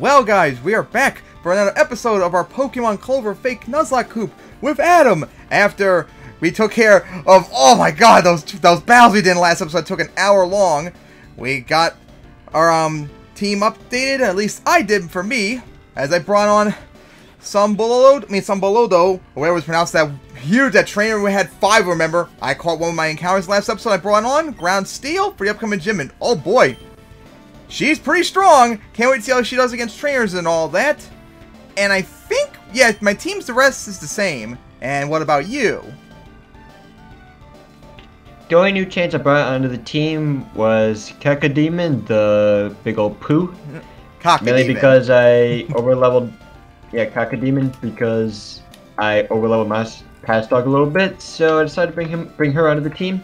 Well guys, we are back for another episode of our Pokemon Clover Fake Nuzlocke Coop with Adam after we took care of, oh my god, those those battles we did in the last episode took an hour long. We got our um team updated, at least I did for me, as I brought on some Bololo, I mean some or whatever was pronounced that huge, that trainer we had five, remember? I caught one of my encounters last episode I brought on, Ground Steel, for the upcoming gym, and oh boy, she's pretty strong. Can't wait to see how she does against trainers and all that. And I think, yeah, my team's the rest is the same. And what about you? The only new change I brought onto the team was Kakademon, the big old poo. Mainly Demon. because I overleveled, yeah, Kakademon because I overleveled my past dog a little bit, so I decided to bring him, bring her onto the team.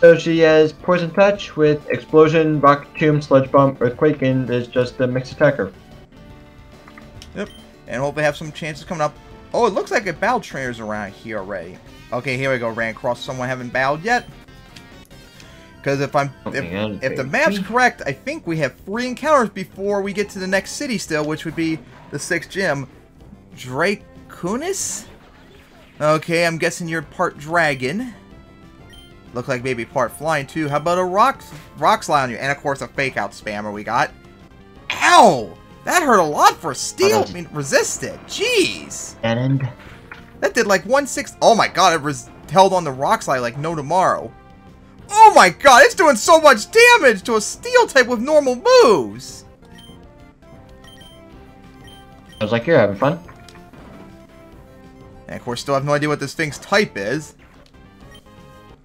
So she has Poison Touch with Explosion, Rock Tomb, Sludge Bomb, Earthquake, and is just a mixed attacker. Yep. And hopefully have some chances coming up. Oh, it looks like a battle trainers around here already. Okay, here we go. Ran across someone haven't battled yet. Because if I'm if, Okay, and if the map's correct, I think we have three encounters before we get to the next city still, which would be the sixth gym. Dracunis? Okay, I'm guessing you're part dragon. Look like maybe part flying too. How about a rock rock slide on you? And of course a fake out spammer we got. Ow! That hurt a lot for steel. I mean, resisted. Jeez. And That did like one six. Oh my god, it was held on the rock slide like no tomorrow. Oh my god, it's doing so much damage to a steel type with normal moves. I was like, you're having fun. And of course, still have no idea what this thing's type is.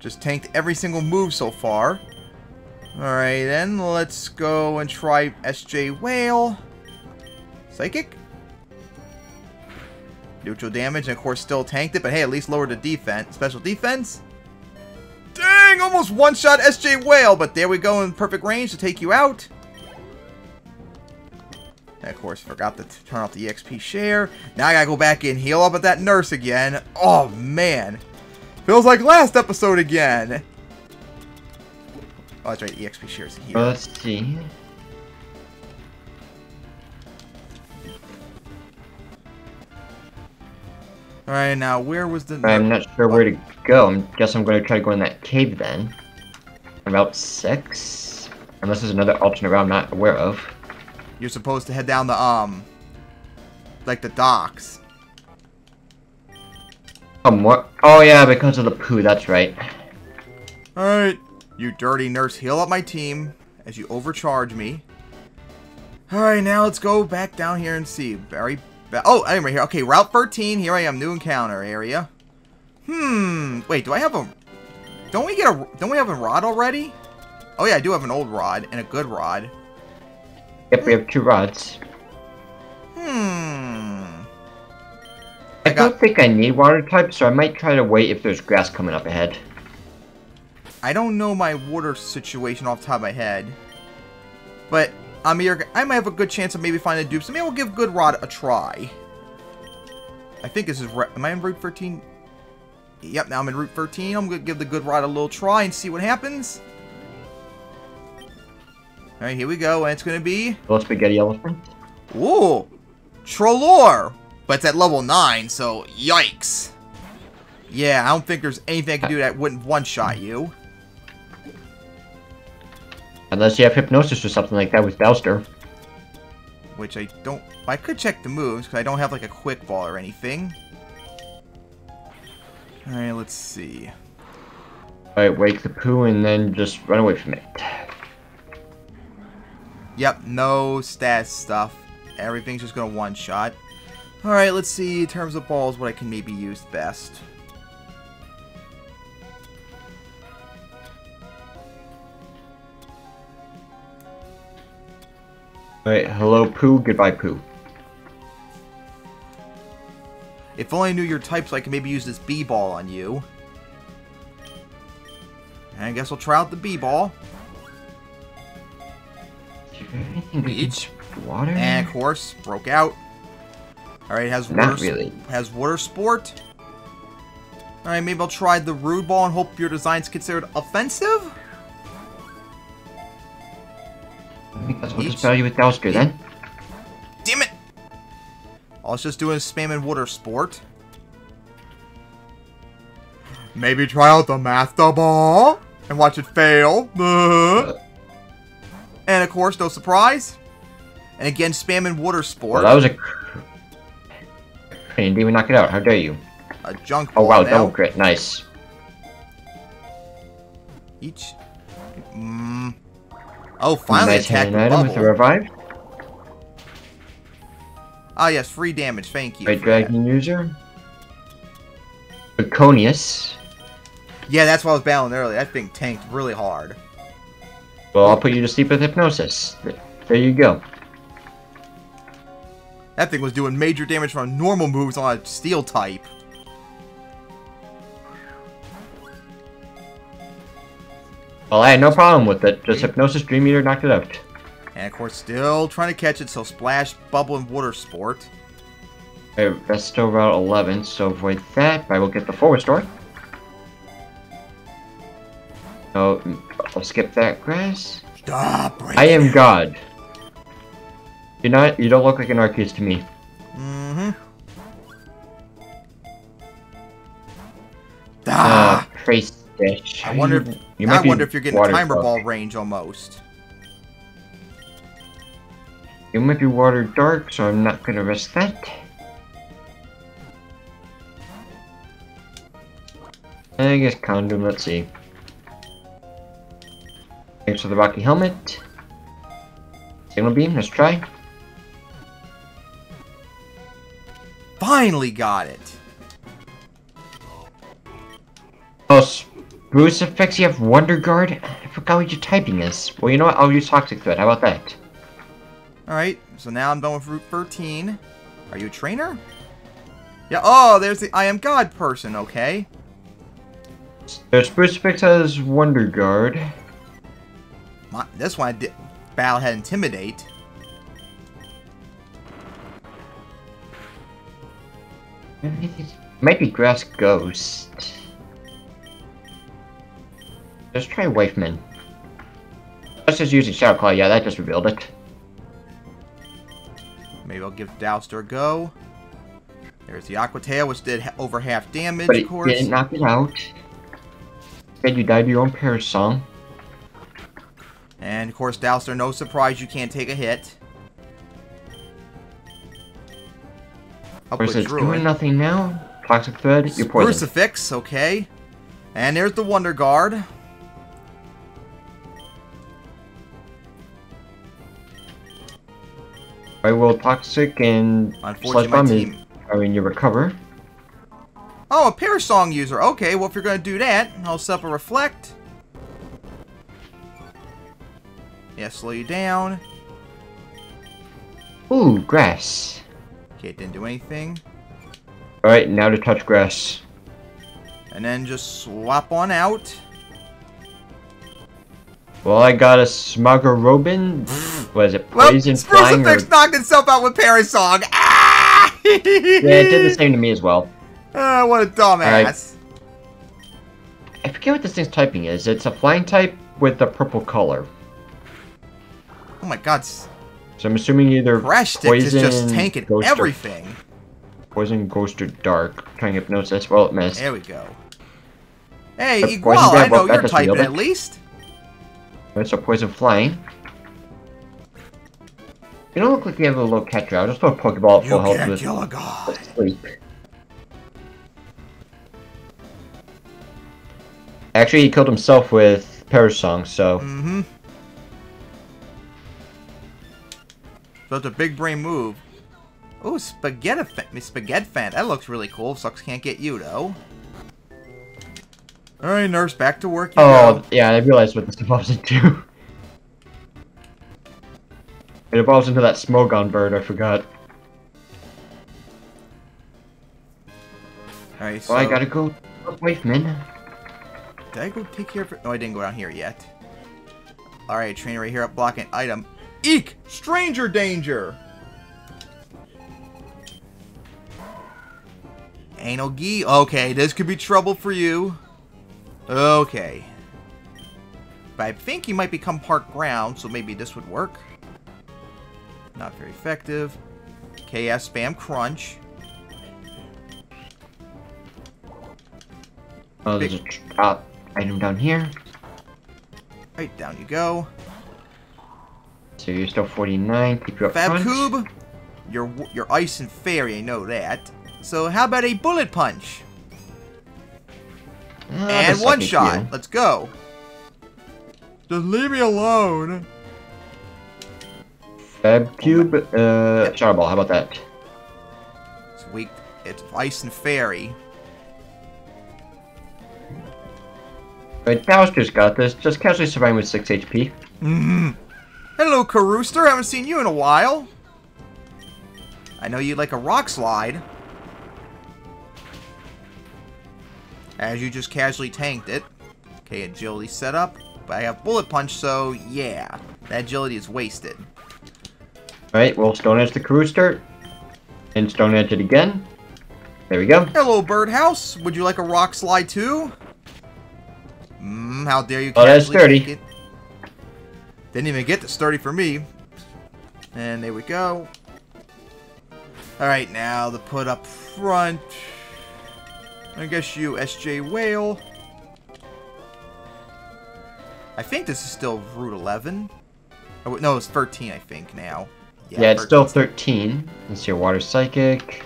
Just tanked every single move so far. Alright, then let's go and try SJ Whale. Psychic? Neutral damage, and of course still tanked it, but hey, at least lowered the defense. Special defense? Dang, almost one-shot SJ Whale, but there we go in perfect range to take you out. And of course, forgot to turn off the EXP share. Now I gotta go back and heal up at that nurse again. Oh, man. Feels like last episode again. Oh, that's right. EXP shares here. Let's see. Alright, now where was the... I'm not sure where to go. I guess I'm going to try to go in that cave then. Route 6? Unless there's another alternate route I'm not aware of. You're supposed to head down the, um... Like the docks. Oh? Oh yeah, because of the poo, that's right. Alright. You dirty nurse, heal up my team as you overcharge me. Alright, now let's go back down here and see. Very ba- Oh, I'm right here. Okay, Route 13. Here I am. New encounter area. Hmm. Wait, do I have a... Don't we get a... Don't we have a rod already? Oh yeah, I do have an old rod and a good rod. Yep, we have two rods. Hmm. I, don't think I need water type, so I might try to wait if there's grass coming up ahead. I don't know my water situation off the top of my head. But I'm here. I might have a good chance of maybe finding a dupe. So maybe we'll give Good Rod a try. I think this is. Am I in Route 13? Yep, now I'm in Route 13. I'm going to give the Good Rod a little try and see what happens. Alright, here we go. And it's going to be. Little spaghetti elephant. Ooh! Trollor! But it's at level 9, so yikes. Yeah, I don't think there's anything I can do that wouldn't one-shot you. Unless you have hypnosis or something like that with Bowster. Which I don't... I could check the moves, because I don't have, like, a quick ball or anything. Alright, let's see. Alright, wake the poo and then just run away from it. Yep, no stats stuff. Everything's just gonna one-shot. Alright, let's see, in terms of balls, what I can maybe use best. Alright, hello poo, goodbye poo. If only I knew your type so I could maybe use this B-ball on you. And I guess I'll try out the B-ball. Is there anything that needs water? And of course, broke out. Alright, has Not water, really. has water sport. Alright, maybe I'll try the rude ball and hope your design's considered offensive? I think that's what Each- just you with Dowsker then. Damn it! All it's just doing is spamming water sport. Maybe try out the Master Ball and watch it fail. Uh. And of course, no surprise. And again, spamming water sport. Well, that was a. Hey, didn't even knock it out. How dare you? A junk Oh wow, double crit. Nice. Each. Mm. Oh, finally nice the item with a revive. Ah, yes, free damage. Thank you. Great for that. dragon user. Draconius. Yeah, that's what I was battling earlier. That thing tanked really hard. Well, I'll put you to sleep with hypnosis. There you go. That thing was doing major damage from normal moves on a steel type. Well, I had no problem with it. Just hypnosis Dream Eater knocked it out. And of course, still trying to catch it, so splash, bubble, and water sport. Alright, that's still Route 11, so avoid that, but I will get the forward story. No, mm, I'll skip that grass. Stop! I am God. You're not. You don't look like an Arceus to me. Mm-hmm. Uh, Ah! Trace Dish. I wonder if you might I wonder if you're getting timer ball range almost. You might be water dark, so I'm not gonna risk that. I guess condom. Let's see. Thanks for the rocky helmet. Signal beam. Let's try. Finally got it. Oh, Spruce effects. You have Wonder Guard. I forgot what your typing is. Well, you know what? I'll use Toxic Thread. How about that? Alright, so now I'm done with Route 13. Are you a trainer? Yeah, oh, there's the I am God person, okay. The Spruce effects has Wonder Guard. My, this one I did battle had Intimidate. Might be Grass Ghost. Let's try Wifeman. Let's just using Shadow Claw. Yeah, that just revealed it. Maybe I'll give Douster a go. There's the Aqua Tail, which did ha over half damage, But of course. didn't knock it out. Said you died to your own Perish Song. And of course, Douster, no surprise, you can't take a hit. Of course, Upward it's doing nothing now. Toxic Thread, you're poisoned. Crucifix, okay. And there's the Wonder Guard. I will Toxic and Sludge Bomb is. I mean, you recover. Oh, a Perish Song user. Okay, well, if you're going to do that, I'll set up a Reflect. Yeah, slow you down. Ooh, Grass. Okay, it didn't do anything. Alright, now to touch Grass. And then just swap on out. Well, I got a Smugger Robin. Was it Well, Poison Flying or... Knocked itself out with Perish Song. Ah! Yeah, it did the same to me as well. Ah, what a dumbass. I forget what this thing's typing is. It's a flying type with a purple color. Oh my god, So I'm assuming either Crash Stick is just poison, tanking ghost, or- everything. poison, ghost, or dark. Trying hypnosis. Well, it missed. There we go. Hey, Igual, poison I know you're typing at least. Alright, so poison flying. You don't look like you have a little catcher. I'll just throw a Pokeball at full health with a god. sleep. Actually, he killed himself with Perish Song, so Mm-hmm. So it's a big brain move. Oh, spaghetti fan, spaghetti fan. That looks really cool. Sucks can't get you though. All right, nurse, back to work. You Oh, go. yeah, I realized what this evolves into. it evolves into that Smogon bird, I forgot. All right, oh, so Well, I gotta go wife, man. did I go take care of? No, I didn't go down here yet. All right, trainer right here up blocking item. Eek! Stranger danger. Anal Gee. Okay, this could be trouble for you. Okay. But I think you might become park ground, so maybe this would work. Not very effective. KS spam crunch. Oh, there's a drop item down here. Right, down you go. So you're still 49. Keep you up Fab front. Cube, you're, you're ice and fairy, I know that. So how about a bullet punch? Ah, and one shot. Let's go. Just leave me alone. Fab Cube, uh, Shadow Ball, how about that? It's weak. It's ice and fairy. Right, Bowser's got this. Just casually surviving with 6 HP. Mm. Hello, Carooster. Haven't seen you in a while. I know you'd like a rock slide. As you just casually tanked it. Okay, agility set up. But I have bullet punch, so yeah. That agility is wasted. Alright, we'll Stone Edge the Rooster. And Stone Edge it again. There we go. Hello, Birdhouse. Would you like a rock slide too? Mmm, how dare you Oh, that's casually sturdy. take it. Didn't even get the sturdy for me. And there we go. Alright, now the put up front. I guess you, SJ Whale. I think this is still Route 11. Oh, no, it's 13, I think, now. Yeah, it's still 13. Let's see your Water Psychic.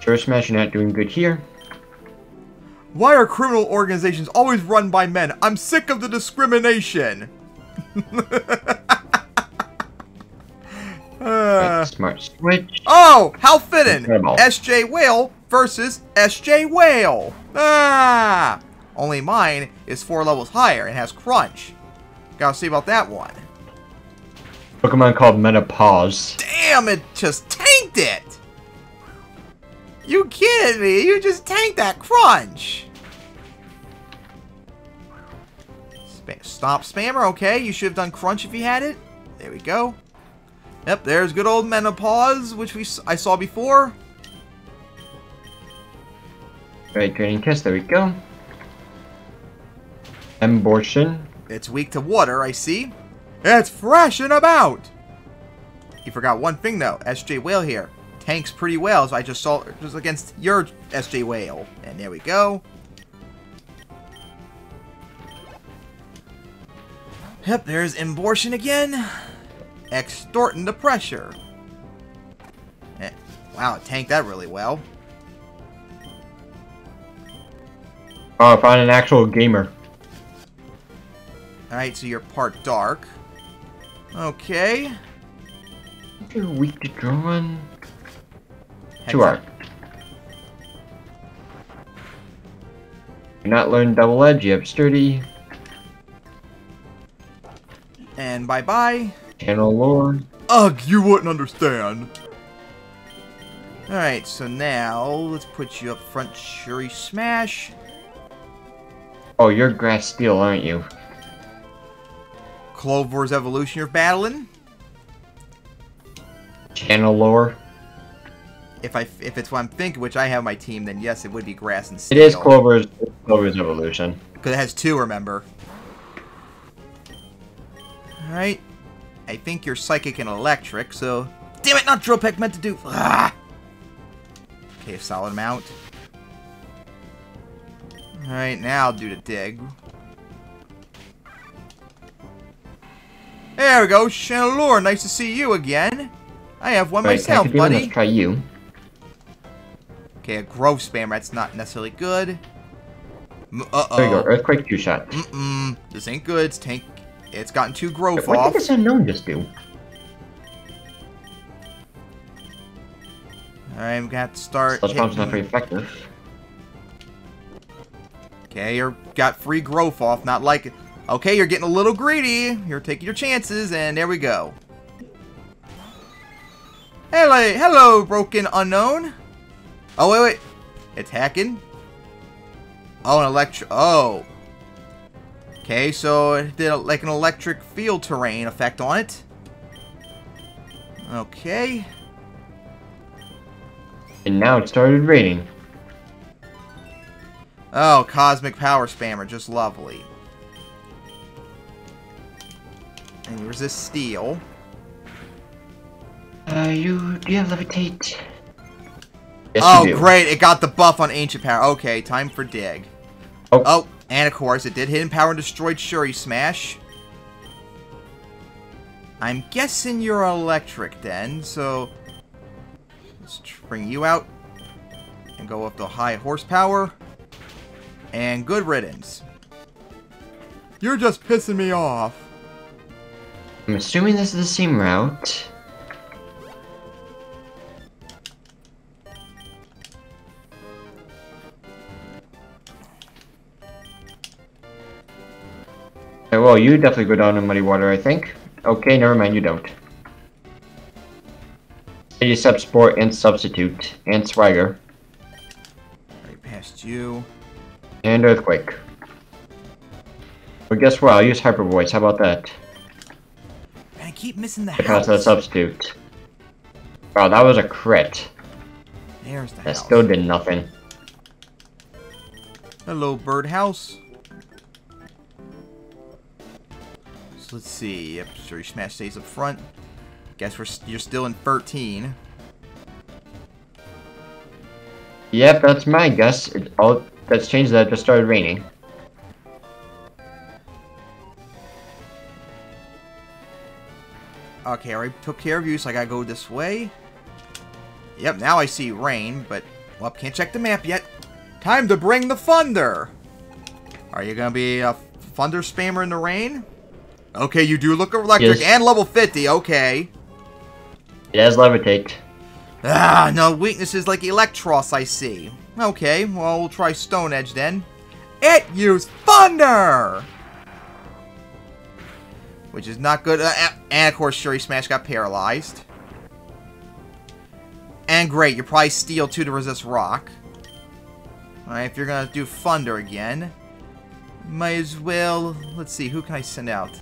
Sure Smash, you're not doing good here. Why are criminal organizations always run by men? I'm sick of the discrimination. Uh, Right, smart Switch. oh, how fitting! Incredible. SJ Whale versus SJ Whale. Ah! Only mine is four levels higher and has crunch. Gotta see about that one. Pokemon called Menopause. Damn, it just tanked it! You kidding me? You just tanked that crunch! Stop spammer, okay. You should have done crunch if you had it. There we go. Yep, there's good old menopause, which we s- I saw before. Right, Draining Kiss, there we go. Abortion. It's weak to water, I see. It's fresh and about! You forgot one thing though, SJ Whale here. Tanks pretty well, so I just saw it was against your SJ Whale. And there we go. Yep, there's abortion again. Extorting the pressure. Eh, wow, it tanked that really well. Oh, I found an actual gamer. Alright, so you're part dark. Okay. You're weak to drawing. Two up. You're not learning double edge, you have sturdy. And bye-bye. Channel oh, lore. Ugh, you wouldn't understand. Alright, so now let's put you up front, Shuri Smash. Oh, you're grass steel, aren't you? Clover's Evolution you're battling. Channel lore. If I if it's what I'm thinking, which I have my team, then yes, it would be Grass and It Steel. is Clover's Clover's evolution. Because it has two, remember. Alright. I think you're Psychic and Electric, so... Damn it, not Drill Peck meant to do... Ah! Okay, solid amount. Alright, now do the dig. There we go, Chandelure, nice to see you again. I have one Right, myself, buddy. let's try you. Okay, a growth spammer, that's not necessarily good. Uh-oh. There you go, Earthquake two shot. Mm-mm. This ain't good. It's tank. It's gotten two growth What off. did this unknown just do? I'm gonna have to start. Sludge Bomb's not very effective. Okay, you're got free growth off. Not like it. Okay, you're getting a little greedy. You're taking your chances, and there we go. Hello, hello, broken unknown. Oh wait, wait. It's hacking. Oh, an electric. Oh. Okay, so it did like an electric field terrain effect on it. Okay. And now it started raining. Oh, Cosmic Power Spammer, just lovely. And you resist Steel. Uh, Uh, you do you have levitate? Yes, oh, you do. great. It got the buff on Ancient Power. Okay, time for Dig. Oh. Oh, and of course, it did Hidden Power and destroyed Shuri Smash. I'm guessing you're electric then, so... Let's bring you out. And go up to high horsepower. And good riddance. You're just pissing me off. I'm assuming this is the same route. Well, you definitely go down in muddy water, I think. Okay, never mind, you don't. You sub sport and substitute and swagger Right past you. and earthquake. But guess what? I'll use hyper voice. How about that? Man, I keep missing the Because of house. substitute. Wow, that was a crit. There's the That house. still did nothing. Hello, birdhouse. Let's see. Yep, sure your smash stays up front. Guess we're you're still in 13. Yep, that's my guess. It all that's changed that it just started raining. Okay, I already took care of you, so I gotta go this way. Yep, now I see rain, but well, can't check the map yet. Time to bring the thunder. Are you gonna be a thunder spammer in the rain? Okay, you do look electric Yes. and level 50. Okay. It has levitate. Ah, no weaknesses like Eelektross, I see. Okay, well, we'll try Stone Edge then. It used Thunder! Which is not good. Uh, and of course, Shuri Smash got paralyzed. And great, you're probably Steel 2 to resist Rock. Alright, if you're gonna do Thunder again, might as well... Let's see, who can I send out?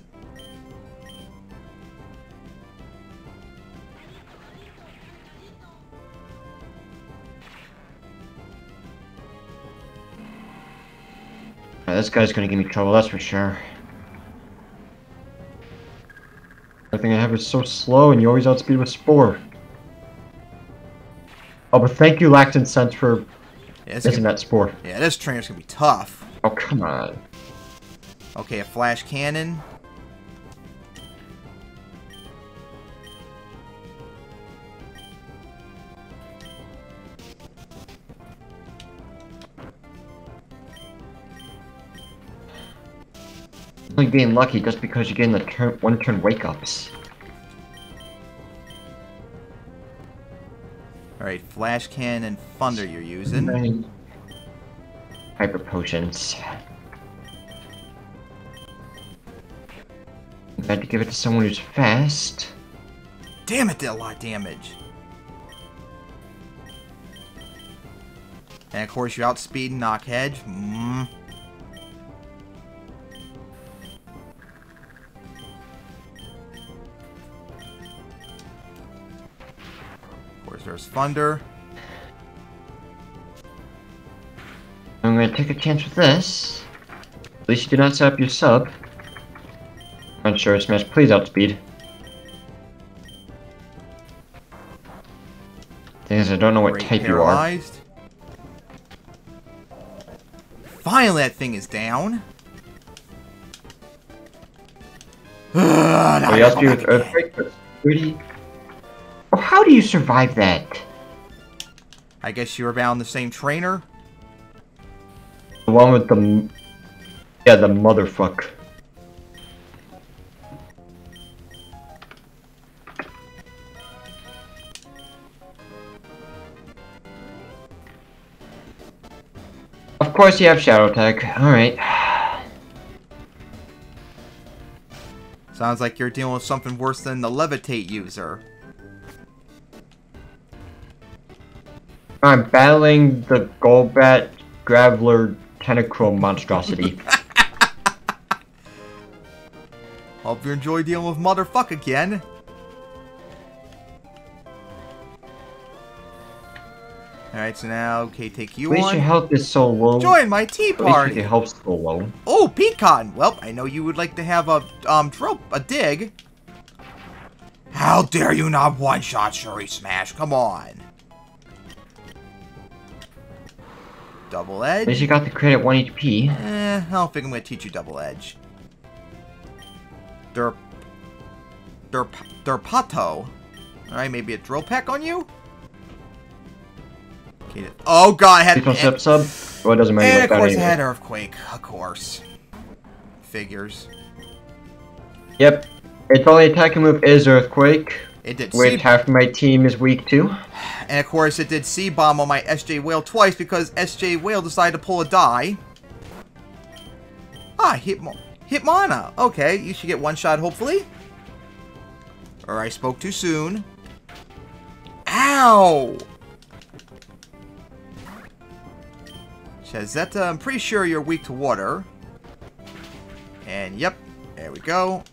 This guy's gonna give me trouble, that's for sure. Everything I have is so slow, and you always outspeed with Spore. Oh, but thank you, Lax Incense, for Yeah, missing that Spore. yeah, this trainer's gonna be tough. Oh, come on. Okay, a flash cannon. Only getting lucky just because you're getting the turn one turn wake ups. Alright, flash cannon, and thunder you're using. Nine. Hyper potions. I had to give it to someone who's fast. Damn it, did a lot of damage. And of course, you outspeed Knock Hedge. Mm. There's Thunder. I'm gonna take a chance with this. At least you did not set up your sub. Unsure smash, please outspeed. Thing is, I don't know what Great type you are. Finally, that thing is down. Ugh, now So I you gotta outspeed with. Earthquake, but pretty. How do you survive that? I guess you were bound the same trainer. The one with the. Yeah, the motherfuck. Of course you have Shadow Tag. Alright. Sounds like you're dealing with something worse than the levitate user. I'm battling the Golbat Graveler Tentacruel monstrosity. Hope you enjoy dealing with motherfuck again. Alright, so now, okay, take At you least your on. health is so low. Join my tea At least your party. health's so low. Oh, Pecan. Well, I know you would like to have a um trope, a dig. How dare you not one-shot Shuri Smash? Come on. Double edge. least you got the crit at 1 HP. Eh, I don't think I'm gonna teach you double edge. Derp. Derp. Derpato. Alright, maybe a drill peck on you? Okay, Oh god, I had People sub sub. Well, it doesn't matter. And of course I had Earthquake, of course. Figures. Yep. Its only attacking move is Earthquake, It did which half my team is weak too. and of course it did C bomb on my SJ Whale twice because SJ Whale decided to pull a die. Ah, Hitmo Hitmana. Okay, you should get one shot hopefully. Or I spoke too soon. Ow! Chazetta, I'm pretty sure you're weak to water. And yep, there we go.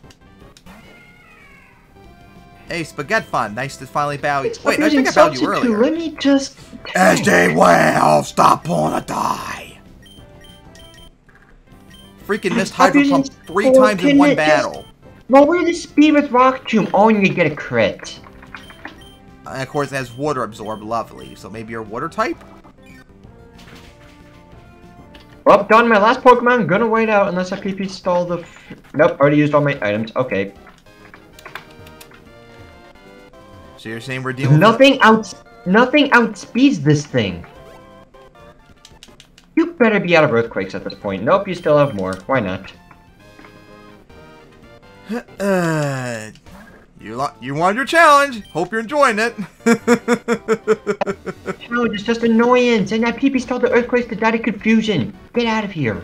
Hey, Spaghetti Fun, nice to finally bow you. Wait, I think I bowed you earlier. Let me just. SJ Well, stop pulling a die. Freaking missed Hydro Pump three times in one pin it, just- battle. Lower the speed with Rock Tomb. Oh, and you get a crit. And of course, it has Water Absorb, lovely. So maybe you're Water type? Well, done. My last Pokemon. Gonna wait out unless I PP stall the. F nope, already used all my items. Okay. So you're saying we're dealing with... Nothing out. Nothing outspeeds this thing. You better be out of earthquakes at this point. Nope, you still have more. Why not? Uh, you, you wanted your challenge. Hope you're enjoying it. Challenge is just annoyance, and that PP stalled the earthquakes to die to confusion. Get out of here.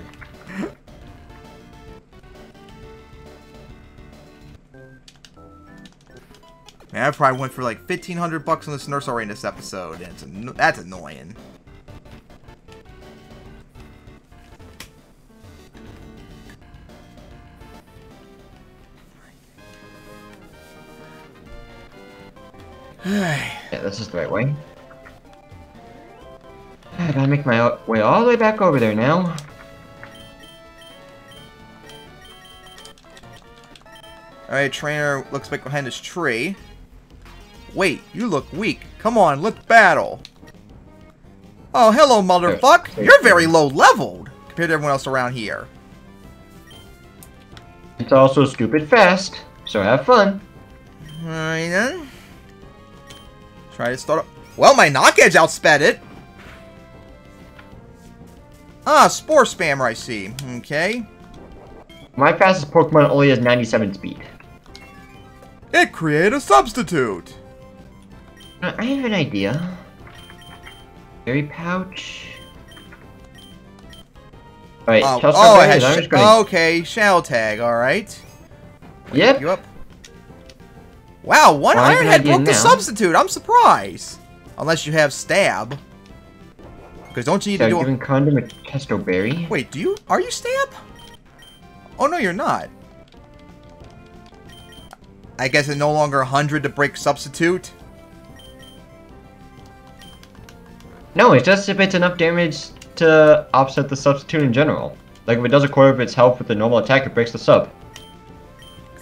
Man, I probably went for like 1500 bucks on this nurse already in this episode. And it's anno- that's annoying. Yeah, this is the right way. I gotta make my way all the way back over there now. Alright, trainer looks like behind this tree. Wait, you look weak. Come on, let's battle. Oh, hello, motherfuck. You're very low leveled compared to everyone else around here. It's also stupid fast, so have fun. Alright then. Try to start up. Well, my knock edge outsped it. Ah, spore spammer, I see. Okay. My fastest Pokemon only has 97 speed. It created a substitute. Uh, I have an idea. Berry pouch. Alright, Oh, oh, it has I'm just okay, shell tag, alright. Yep, You up? Wow, one Well, I have an Ironhead broke the substitute. I'm surprised. Unless you have stab. Because don't you need so to do a... giving Condom a Chesto Berry. Wait, do you... Are you stab? Oh, no, you're not. I guess it's no longer 100 to break substitute. No, it's just if it's enough damage to offset the substitute in general. Like if it does a quarter of its health with the normal attack, it breaks the sub.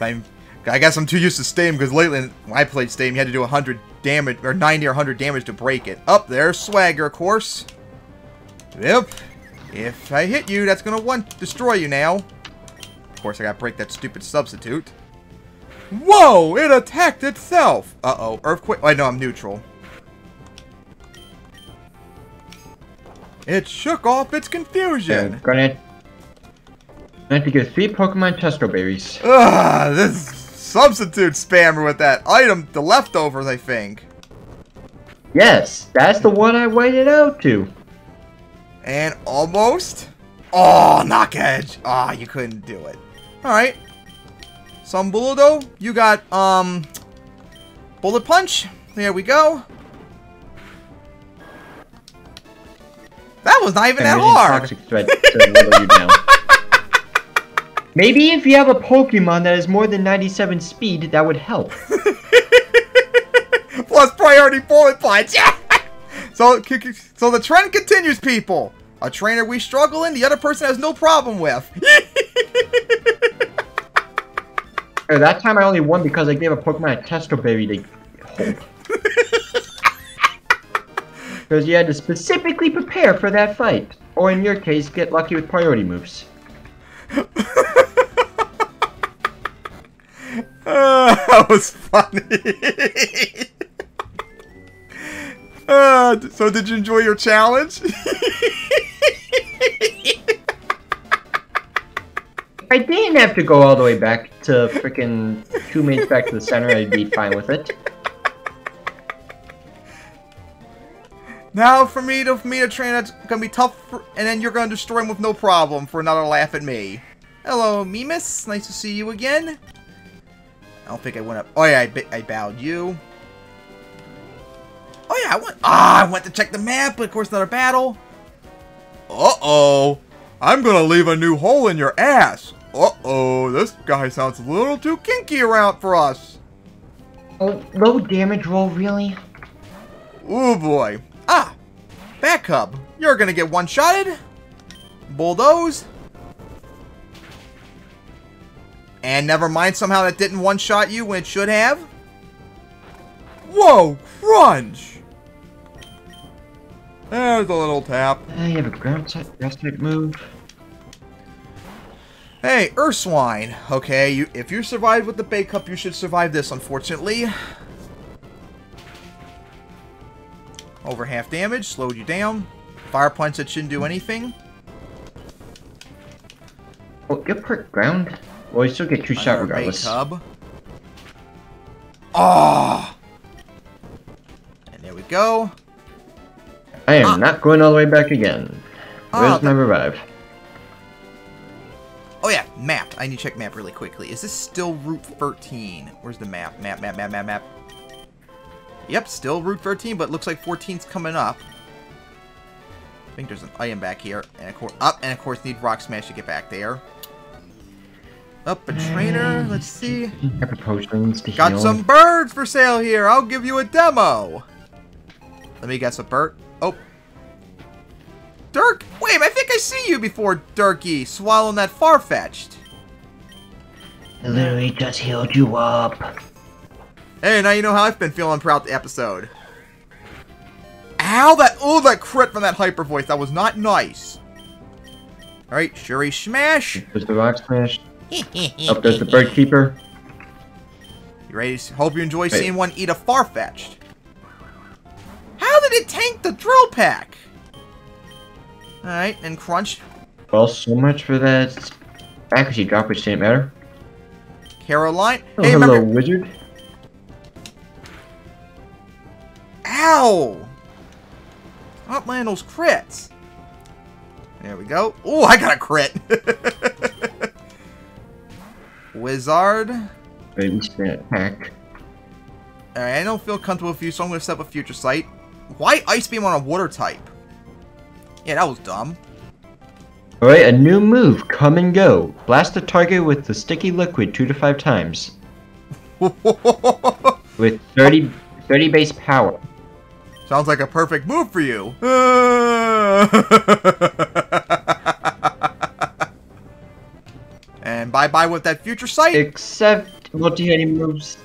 I'm, I guess I'm too used to Stadium because lately when I played Stadium, you had to do 100 damage, or 90 or 100 damage to break it. Up there, Swagger, of course. Yep. If I hit you, that's gonna one destroy you now. Of course, I gotta break that stupid substitute. Whoa! It attacked itself! Uh-oh. Earthquake. Oh, Wait, know I'm neutral. It shook off its confusion. gonna, gonna have to give three Pokemon Chesto Berries. Ugh, this substitute spammer with that item, the leftovers, I think. Yes, that's the one I waited out to. And almost. Oh, knock edge. Ah, you couldn't do it. Alright. Some Buludo. You got, um, Bullet Punch. There we go. That was not even that I'm hard. Toxic Thread to level you down. Maybe if you have a Pokemon that has more than 97 speed, that would help. Plus priority bullet punch. so, c- c- so the trend continues, people. A trainer we struggle in, the other person has no problem with. That time I only won because I gave a Pokemon a Chesto Berry to hold. Because you had to specifically prepare for that fight. Or in your case, get lucky with priority moves. Uh, that was funny. uh, so did you enjoy your challenge? I didn't have to go all the way back to freaking two minutes back to the center. I'd be fine with it. Now for me to for me to train, that's gonna be tough, for, and then you're gonna destroy him with no problem for another laugh at me. Hello, Mimus. Nice to see you again. I don't think I went up. Oh yeah, I, I bowed you. Oh yeah, I went. Ah, I went to check the map, but of course another battle. Uh oh, I'm gonna leave a new hole in your ass. Uh oh, this guy sounds a little too kinky around for us. Oh, low damage roll, really? Oh boy. Ah, back hub. You're gonna get one-shotted. Bulldoze. And never mind, somehow that didn't one-shot you when it should have. Whoa, crunch. There's a little tap. You have a ground type, grass type move. Hey, Urswine. Okay, you if you survived with the Bay Cup, you should survive this, unfortunately. Over half damage, slowed you down. Fire punch that shouldn't do anything. Oh, you perk ground? Well, you still get two shot regardless. Cub. Oh! And there we go. I am Ah. not going all the way back again. Ah, Where's my revive? Oh yeah, map. I need to check map really quickly. Is this still Route 13? Where's the map? Map, map, map, map, map. Yep, still Route 13, but it looks like 14's coming up. I think there's an item back here. And of course, up, and of course need Rock Smash to get back there. Up a trainer. Let's see. Pepper potions to Got some birds for sale here. I'll give you a demo. Let me guess a bird. Oh. Dirk. Wait, I think I see you before, Dirky. Swallowing that far-fetched. I literally just healed you up. Hey, now you know how I've been feeling throughout the episode. Ow, that, oh, that crit from that hyper voice. That was not nice. Alright, Shuri Smash. There's the rock smash. Up there's the bird keeper. You ready? Hope you enjoy Wait. seeing one eat a Farfetch'd. How did it tank the drill peck? Alright, and Crunch, Well, so much for that accuracy drop, which didn't matter. Caroline. Oh, hey, hello, remember. wizard. Ow! Oh, Stop landing those crits. There we go. Oh, I got a crit. Wizard. Baby spin attack. Alright, I don't feel comfortable with you, so I'm going to set up a future sight. Why Ice Beam on a water type? Yeah, that was dumb. Alright, a new move, come and go. Blast the target with the sticky liquid two to five times. With 30, 30 base power. Sounds like a perfect move for you. and bye-bye with that future sight. Except multi-hitting moves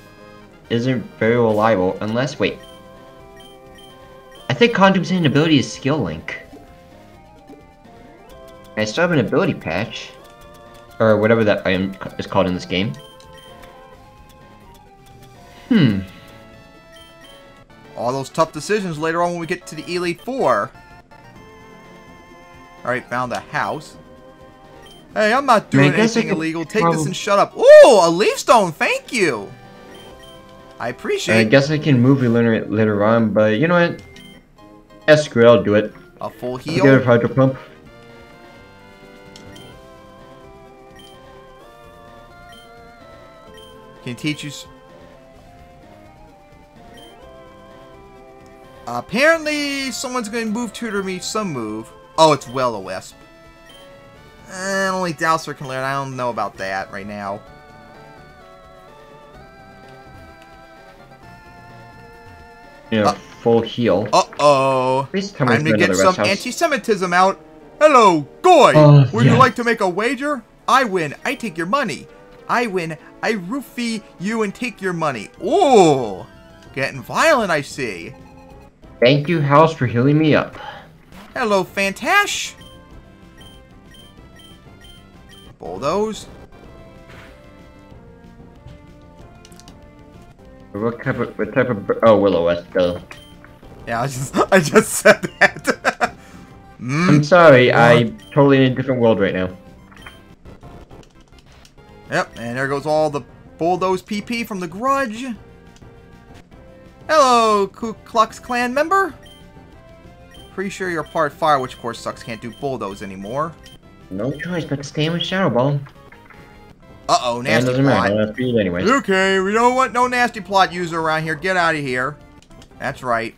isn't very reliable unless, wait. I think Condoom's hidden ability is Skill Link. I still have an ability patch. Or whatever that item is called in this game. Hmm. All those tough decisions later on when we get to the Elite Four. Alright, found a house. Hey, I'm not doing anything illegal. Take prob- this and shut up. Ooh, a leaf stone. Thank you. I appreciate I guess I can move later, later on, but you know what? Yeah, screw it, I'll do it. a full I'll heal. get a hydro pump. Can teach you. Apparently, someone's going to move tutor me some move. Oh, it's will o wisp. Eh, only Dowser can learn. I don't know about that right now. Yeah, Uh- full heal. Uh oh. Me Time to get some anti-Semitism out. Hello, Goy. Oh, Would you like to make a wager? I win. I take your money. I win, I roofie you and take your money. Ooh, getting violent, I see. Thank you, House, for healing me up. Hello, Fantash. Bulldoze. What type of what type of oh Willow West go? Yeah, I just I just said that. mm. I'm sorry, I'm totally in a different world right now. Yep, and there goes all the bulldoze PP from the Grudge. Hello, Ku Klux Klan member. Pretty sure you're part fire, which of course sucks. Can't do bulldoze anymore. No choice but to stay with Shadow Ball. Uh oh, nasty doesn't plot. matter. Feed anyway. Okay, we don't want no nasty plot user around here. Get out of here. That's right.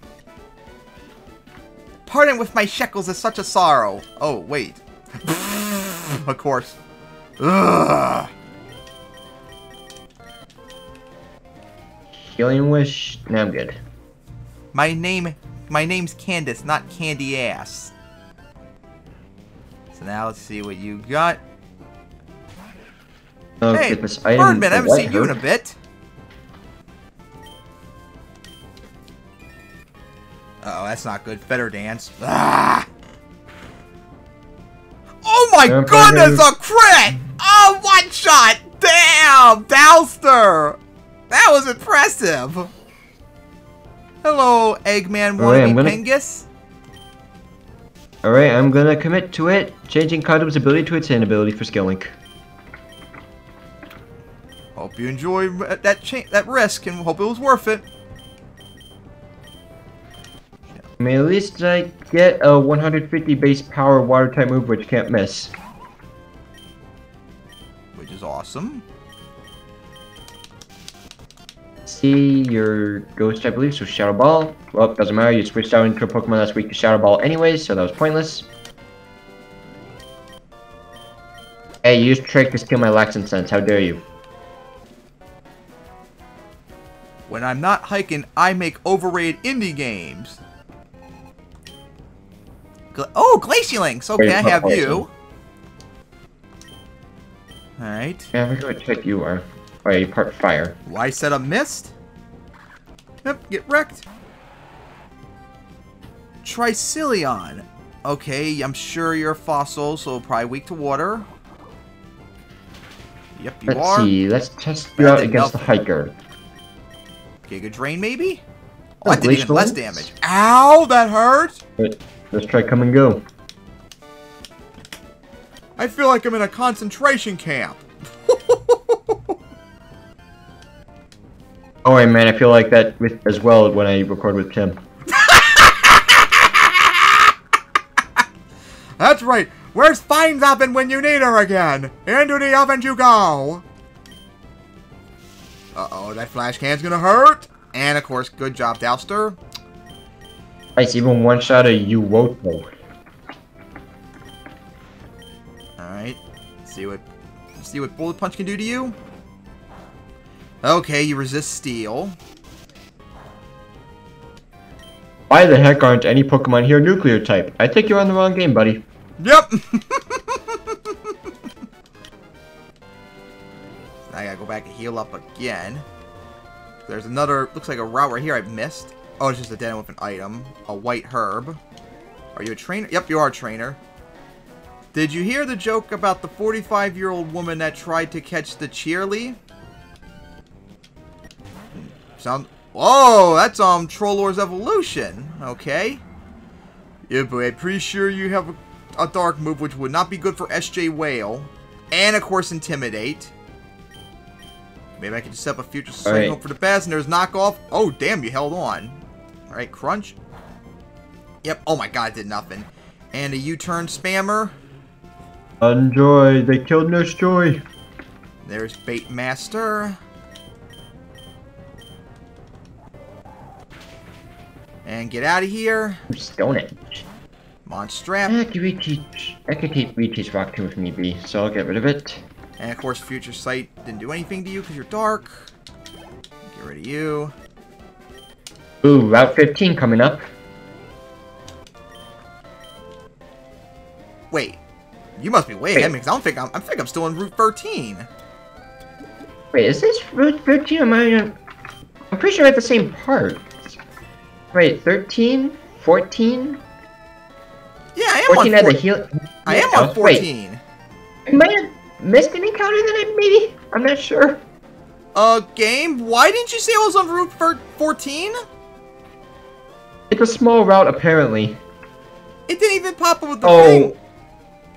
Pardon with my shekels is such a sorrow. Oh, wait. of course. Ugh. Healing wish. Now I'm good. My name, my name's Candace, not Candy Ass. So now let's see what you got. Oh, hey, item. Birdman, I haven't seen you in a bit. Uh oh, that's not good. Better dance. Ah! Oh my Vampire goodness, a crit! Oh, one shot! Damn, Dowster! That was impressive. Hello, Eggman wannabe gonna- Pengus. Alright, I'm gonna commit to it. Changing Condom's ability to its inability for skill link. Hope you enjoy that that risk and hope it was worth it. I mean, at least I get a 150 base power water type move which can't miss. Which is awesome. See your ghost, I believe, so Shadow Ball. Well, doesn't matter, you switched out into a Pokemon that's weak to Shadow Ball anyways, so that was pointless. Hey, you used Trick to steal my Lax Incense, how dare you? When I'm not hiking, I make overrated indie games. Gla- oh, Glacialinks! Okay, I have you. Alright. Yeah, I forget what type you are. Oh, yeah, you part fire. Why set a mist? Yep, get wrecked. Tricilion. Okay, I'm sure you're a fossil, so probably weak to water. Yep, you Let's are. see, let's test you out against the hiker. Giga Drain, maybe? Oh, I did even less damage. Ow, that hurt! But let's try come and go. I feel like I'm in a concentration camp. Oh, man, I feel like that with as well when I record with Tim. That's right. Where's Fine's oven when you need her again? Into the oven you go. Uh-oh, that flash can's gonna hurt. And, of course, good job, Dowster. Nice, even one shot of you Woto. Alright. See what see what Bullet Punch can do to you. Okay, you resist steel. Why the heck aren't any Pokemon here nuclear type? I think you're on the wrong game, buddy. Yep. I gotta go back and heal up again. There's another, looks like a route right here I've missed. Oh, it's just a den with an item. A white herb. Are you a trainer? Yep, you are a trainer. Did you hear the joke about the 45-year-old woman that tried to catch the cheerly? Sound... Whoa, that's, um, Trollor's Evolution. Okay. Yeah, but I'm pretty sure you have a, a dark move which would not be good for SJ Whale. And, of course, Intimidate. Maybe I can just set up a future signal Alright. for the best, and there's knockoff. Oh, damn, you held on. Alright, Crunch. Yep, oh my god, did nothing. And a U-turn spammer. Enjoy, they killed Nurse Joy. There's Bait Master. And get out of here. Stone Edge. Monstrap. I could reteach. I could keep reteach Rock Tomb if need be, so I'll get rid of it. And of course, Future Sight didn't do anything to you because you're dark. Get rid of you. Ooh, Route 15 coming up. Wait, you must be way ahead because I don't think I'm. I think I'm still in Route 13. Wait, is this Route 13? Am I? on- I'm pretty sure I have the same part. Wait, 13, 14, Yeah, I am 14 on had 14. heal. I am on wait, 14. I might have missed an encounter then. I maybe. I'm not sure. Uh, game, why didn't you say I was on Route fir- 14? It's a small route, apparently. It didn't even pop up with the Oh, thing.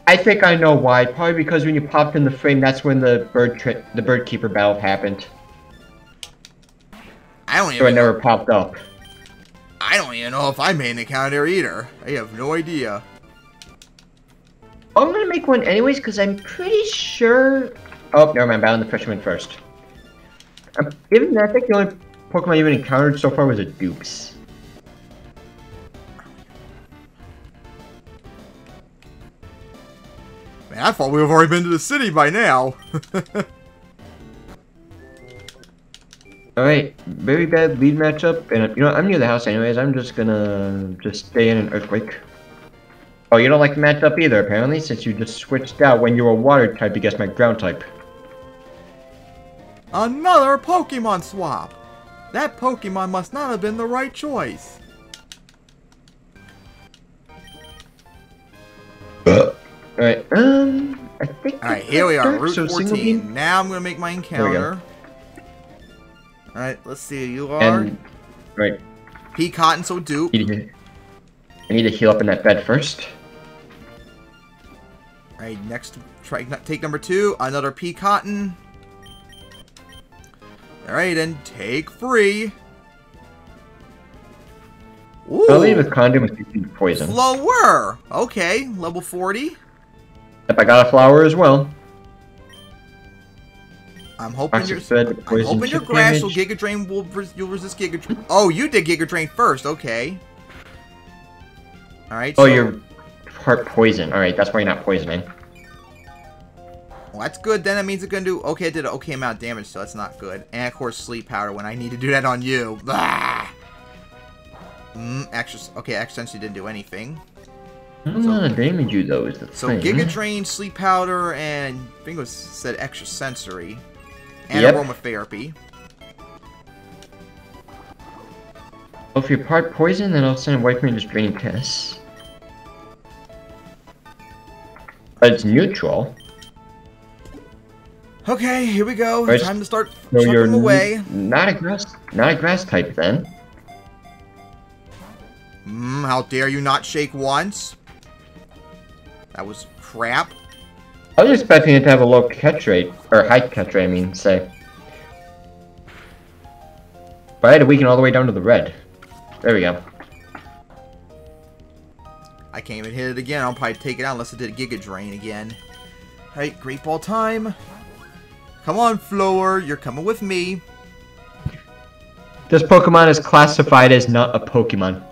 I think I know why. Probably because when you popped in the frame, that's when the bird the bird keeper battle happened. I don't even. So it never popped up. I don't even know if I made an account there either. I have no idea. I'm gonna make one anyways because I'm pretty sure. Oh, never mind. Battle the fisherman first. Um, even then, I think the only Pokemon I even encountered so far was a Dukes. Man, I thought we have already been to the city by now. All right, very bad lead matchup, and you know I'm near the house anyways. I'm just gonna just stay in an earthquake. Oh, you don't like the matchup either, apparently, since you just switched out when you were water type against my ground type. Another Pokemon swap. That Pokemon must not have been the right choice. Alright, um, I think. Alright, here we are, Route so 14. beam- Now I'm gonna make my we encounter. Alright, let's see. You are And right, P Cotton, so dupe. I need to heal up in that bed first. Alright, next, try take number two. Another P Cotton. Alright, and take free. Ooh, I believe a condom you poison. flower. Okay, level 40. Yep, I got a flower as well. I'm hoping your I'm hoping your grass will. Giga Drain will res you'll resist Giga Drain. Oh, you did Giga Drain first. Okay. All right. Oh, so, you're part poison. Alright, that's why you're not poisoning. Well, that's good. Then that means it's gonna do. Okay, it did an okay amount of damage, so that's not good. And of course, sleep powder when I need to do that on you. Bah! Mm, extra. Okay, extra sense didn't do anything. I don't want to damage you though, is the So thing. Giga Drain, sleep powder, and I think it was said extra sensory, and Yep. aromatherapy. Well, if you're part poison, then I'll send White Rain to draining tests. But it's neutral. Okay, here we go. Time to start So chucking you're them away. not a grass, not a grass type then. Mm, how dare you not shake once? That was crap. I was expecting it to have a low catch rate, or high catch rate, I mean, say. But I had to weaken all the way down to the red. There we go. I can't even hit it again. I'll probably take it out unless it did a Giga Drain again. Hey, Great Ball time. Come on, Floor. You're coming with me. This Pokemon is classified as not a Pokemon.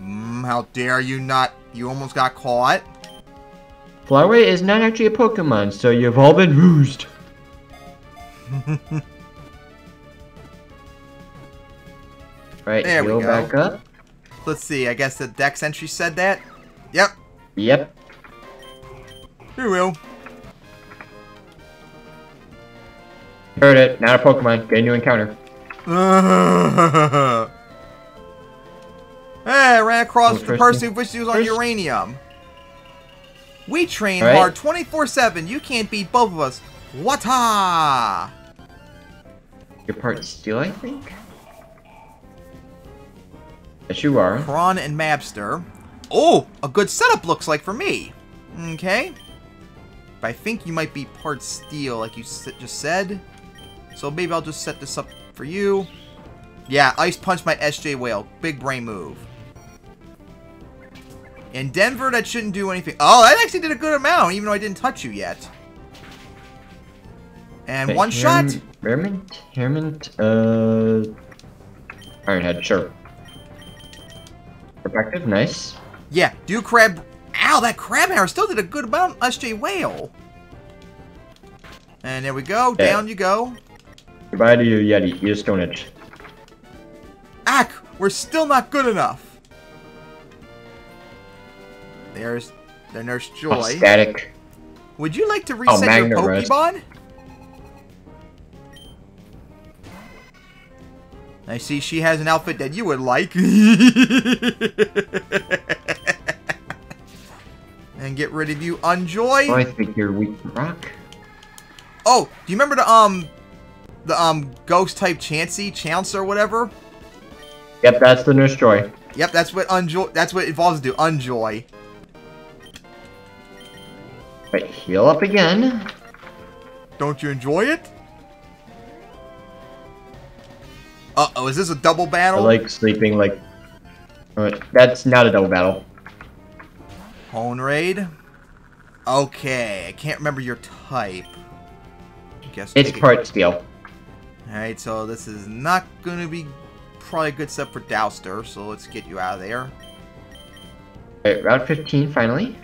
Mm, how dare you not? You almost got caught. Flower is not actually a Pokemon, so you've all been rused. right, There we go. back up. Let's see. I guess the Dex entry said that. Yep. Yep. You will. Heard it. Not a Pokemon. Get a new encounter. hey, I ran across Oh, the person who wished he was on uranium. We train Alright. hard 24-7. You can't beat both of us. Wata! You're part steel, I think? Yes, you are. Kron and Mabster. Oh, a good setup looks like for me. Okay. But I think you might be part steel, like you s- just said. So maybe I'll just set this up for you. Yeah, Ice Punch my SJ Whale. Big brain move. In Denver, that shouldn't do anything. Oh, that actually did a good amount, even though I didn't touch you yet. And Okay, one shot. Harriman, Harriman, uh, Ironhead, sure. Protective, nice. Yeah, do crab. Ow, that crab hammer still did a good amount. SJ Whale. And there we go. Down you go. Goodbye to you, Yeti. Eat a Stone Edge. Ack, we're still not good enough. There's the Nurse Oh, Joy. static. Would you like to reset your Pokemon? I see she has an outfit that you would like. and get rid of you, Unjoy. Oh, I think you're weak to rock. Oh, do you remember the um the um ghost type Chansey, Chance or whatever? Yep, that's the Nurse Joy. Yep, that's what Unjoy that's what it evolves to, Unjoy. Heal up again. Don't you enjoy it? Uh-oh, is this a double battle? I like sleeping like... Alright, that's not a double battle. Hone Raid? Okay, I can't remember your type. Guess It's take it- part steel. Alright, so this is not gonna be probably a good step for Douster, so let's get you out of there. Alright, Route 15 finally.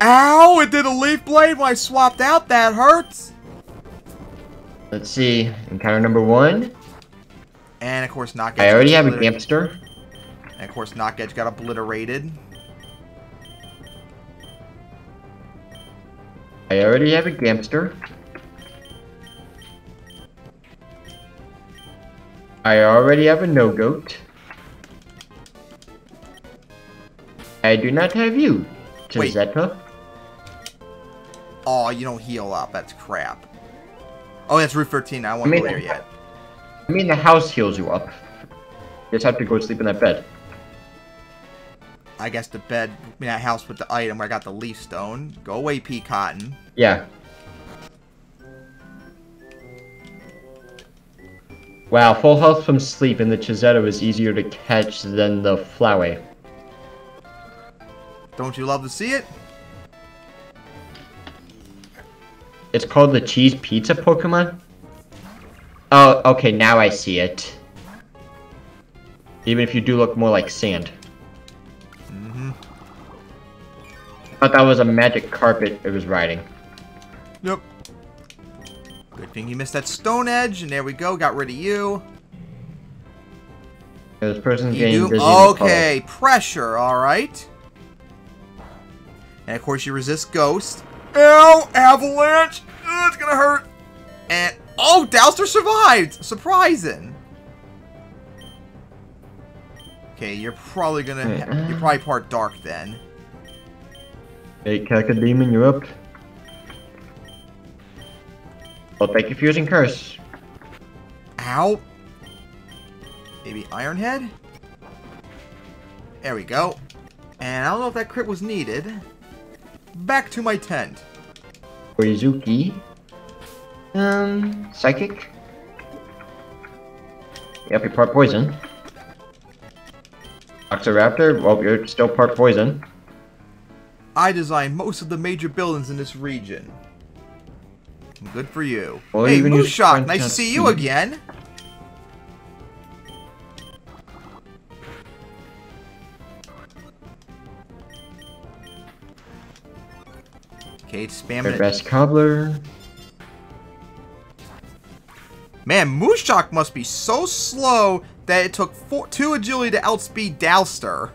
Ow! It did a leaf blade when I swapped out, that hurts! Let's see, encounter number one. And of course Knock I already have a Gamster. And of course Knock Edge got obliterated. I already have a Gamster. I already have a No-Goat. I do not have you, Wait. Oh, you don't heal up, that's crap. Oh, that's Route 13, I won't I mean- go there yet. I mean, the house heals you up. You just have to go sleep in that bed. I guess the bed, I mean, that house with the item where I got the leaf stone. Go away, P. Cotton. Yeah. Wow, full health from sleep in the Chizetta is easier to catch than the Flowey. Don't you love to see it? It's called the Cheese Pizza Pokemon? Oh, okay, now I see it. Even if you do look more like sand. Mm-hmm. I thought that was a magic carpet it was riding. Yep. Good thing you missed that stone edge, and there we go, got rid of you. This person's You getting Okay, pressure, alright. And of course you resist ghost. Ow! Avalanche! Ugh, it's gonna hurt! And, oh, Douster survived! Surprising! Okay, you're probably gonna, uh. you're probably part dark then. Hey, Cacodemon, you're up. Well, thank you for using Curse. Ow! Maybe Ironhead? There we go. And I don't know if that crit was needed. Back to my tent. Oizuki. Um, Psychic. Yep, you're part poison. Oxoraptor, well, you're still part poison. I designed most of the major buildings in this region. Good for you. Well, hey, Mooshock, nice to see you again. Your spamming it. best cobbler. Man, Mooshock must be so slow that it took four, two agility to outspeed Douster.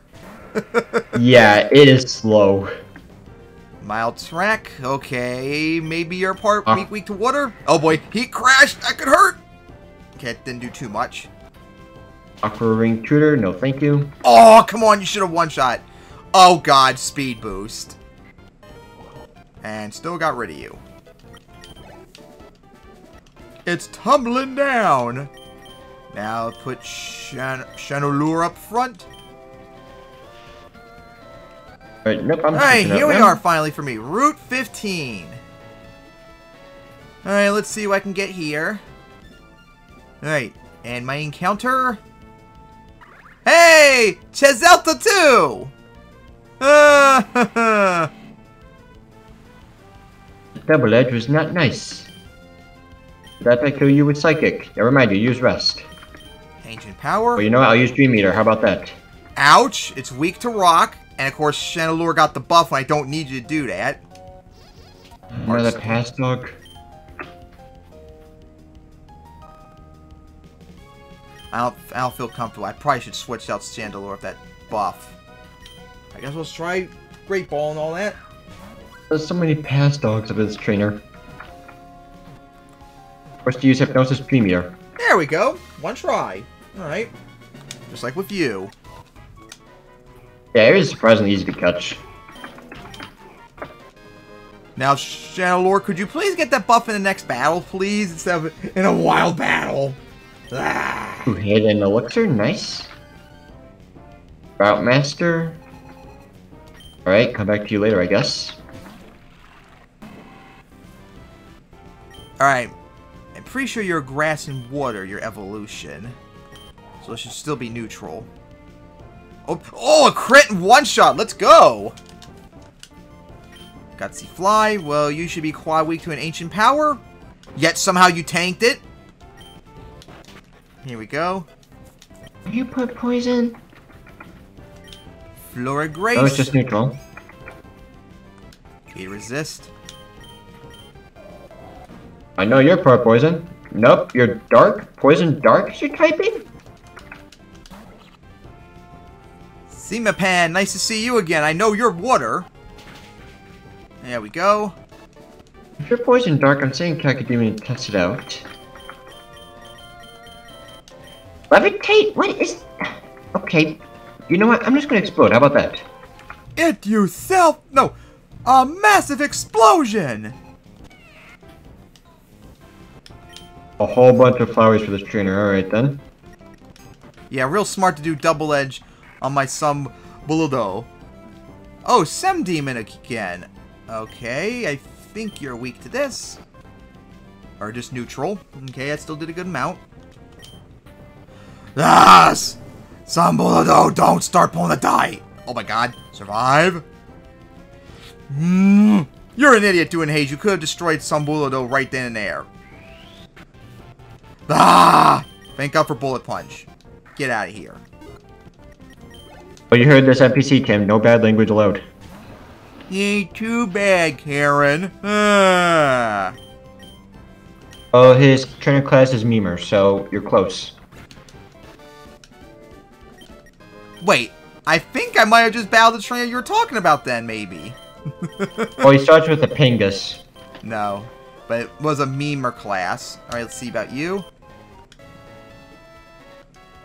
yeah, it is slow. Mild track, okay, maybe you're part Ah. weak, weak to water. Oh boy, he crashed, that could hurt. Okay, it didn't do too much. Aqua Ring Tutor, no thank you. Oh, come on, you should have one shot. Oh god, speed boost. And still got rid of you. It's tumbling down. Now put Shan Chandelure up front. Alright, nope, I'm Alright, here we now. are finally for me. Route 15. Alright, let's see what I can get here. Alright, and my encounter... Hey! Cheselta 2! Uh, Double Edge was not nice. That I kill you with Psychic. Never mind, you use Rest. Ancient power. Well, you know what, I'll use Dream Eater, how about that? Ouch! It's weak to rock. And of course, Chandelure got the buff, and I don't need you to do that. Another Pass Dog. I don't, I don't feel comfortable. I probably should switch out Chandelure with that buff. I guess let's try Great Ball and all that. There's so many past Dogs of this trainer. First to use Hypnosis Premier. There we go. One try. Alright. Just like with you. Yeah, Ares is surprisingly easy to catch. Now, Lord, could you please get that buff in the next battle, please? Instead of in a wild battle. Ah. Ooh, hidden elixir, nice. Route Master. Alright, come back to you later, I guess. Alright. I'm pretty sure you're grass and water, your evolution. So it should still be neutral. Oh, oh a crit and one shot! Let's go! Gutsy Fly. Well, you should be quite weak to an Ancient Power. Yet somehow you tanked it. Here we go. You put poison? Flora Grace. Oh, it's just neutral. Okay, resist. I know you're part poison. Nope, you're dark. Poison dark is your typing? Seemapan, nice to see you again. I know you're water. There we go. If you're poison dark, I'm saying Cacodemon to test it out. Levitate? What is... Okay, you know what? I'm just gonna explode. How about that? It yourself? No, a massive explosion! A whole bunch of flowers for this trainer. Alright then. Yeah, real smart to do double edge on my Some Buludo. Oh, Sem Demon again. Okay, I think you're weak to this. Or just neutral. Okay, I still did a good amount. Yes! Sambuludo, don't start pulling the die! Oh my god. Survive. Mm, you're an idiot doing haze. You could have destroyed Sambuludo right then and there. Ah! Thank God for Bullet Punch. Get out of here. Oh, you heard this NPC, Tim. No bad language allowed. Ain't too bad, Karen. Ah. Oh, his trainer class is Memer, so you're close. Wait, I think I might have just battled the trainer you were talking about then, maybe. oh, he starts with a Pingus. No, but it was a Memer class. Alright, let's see about you.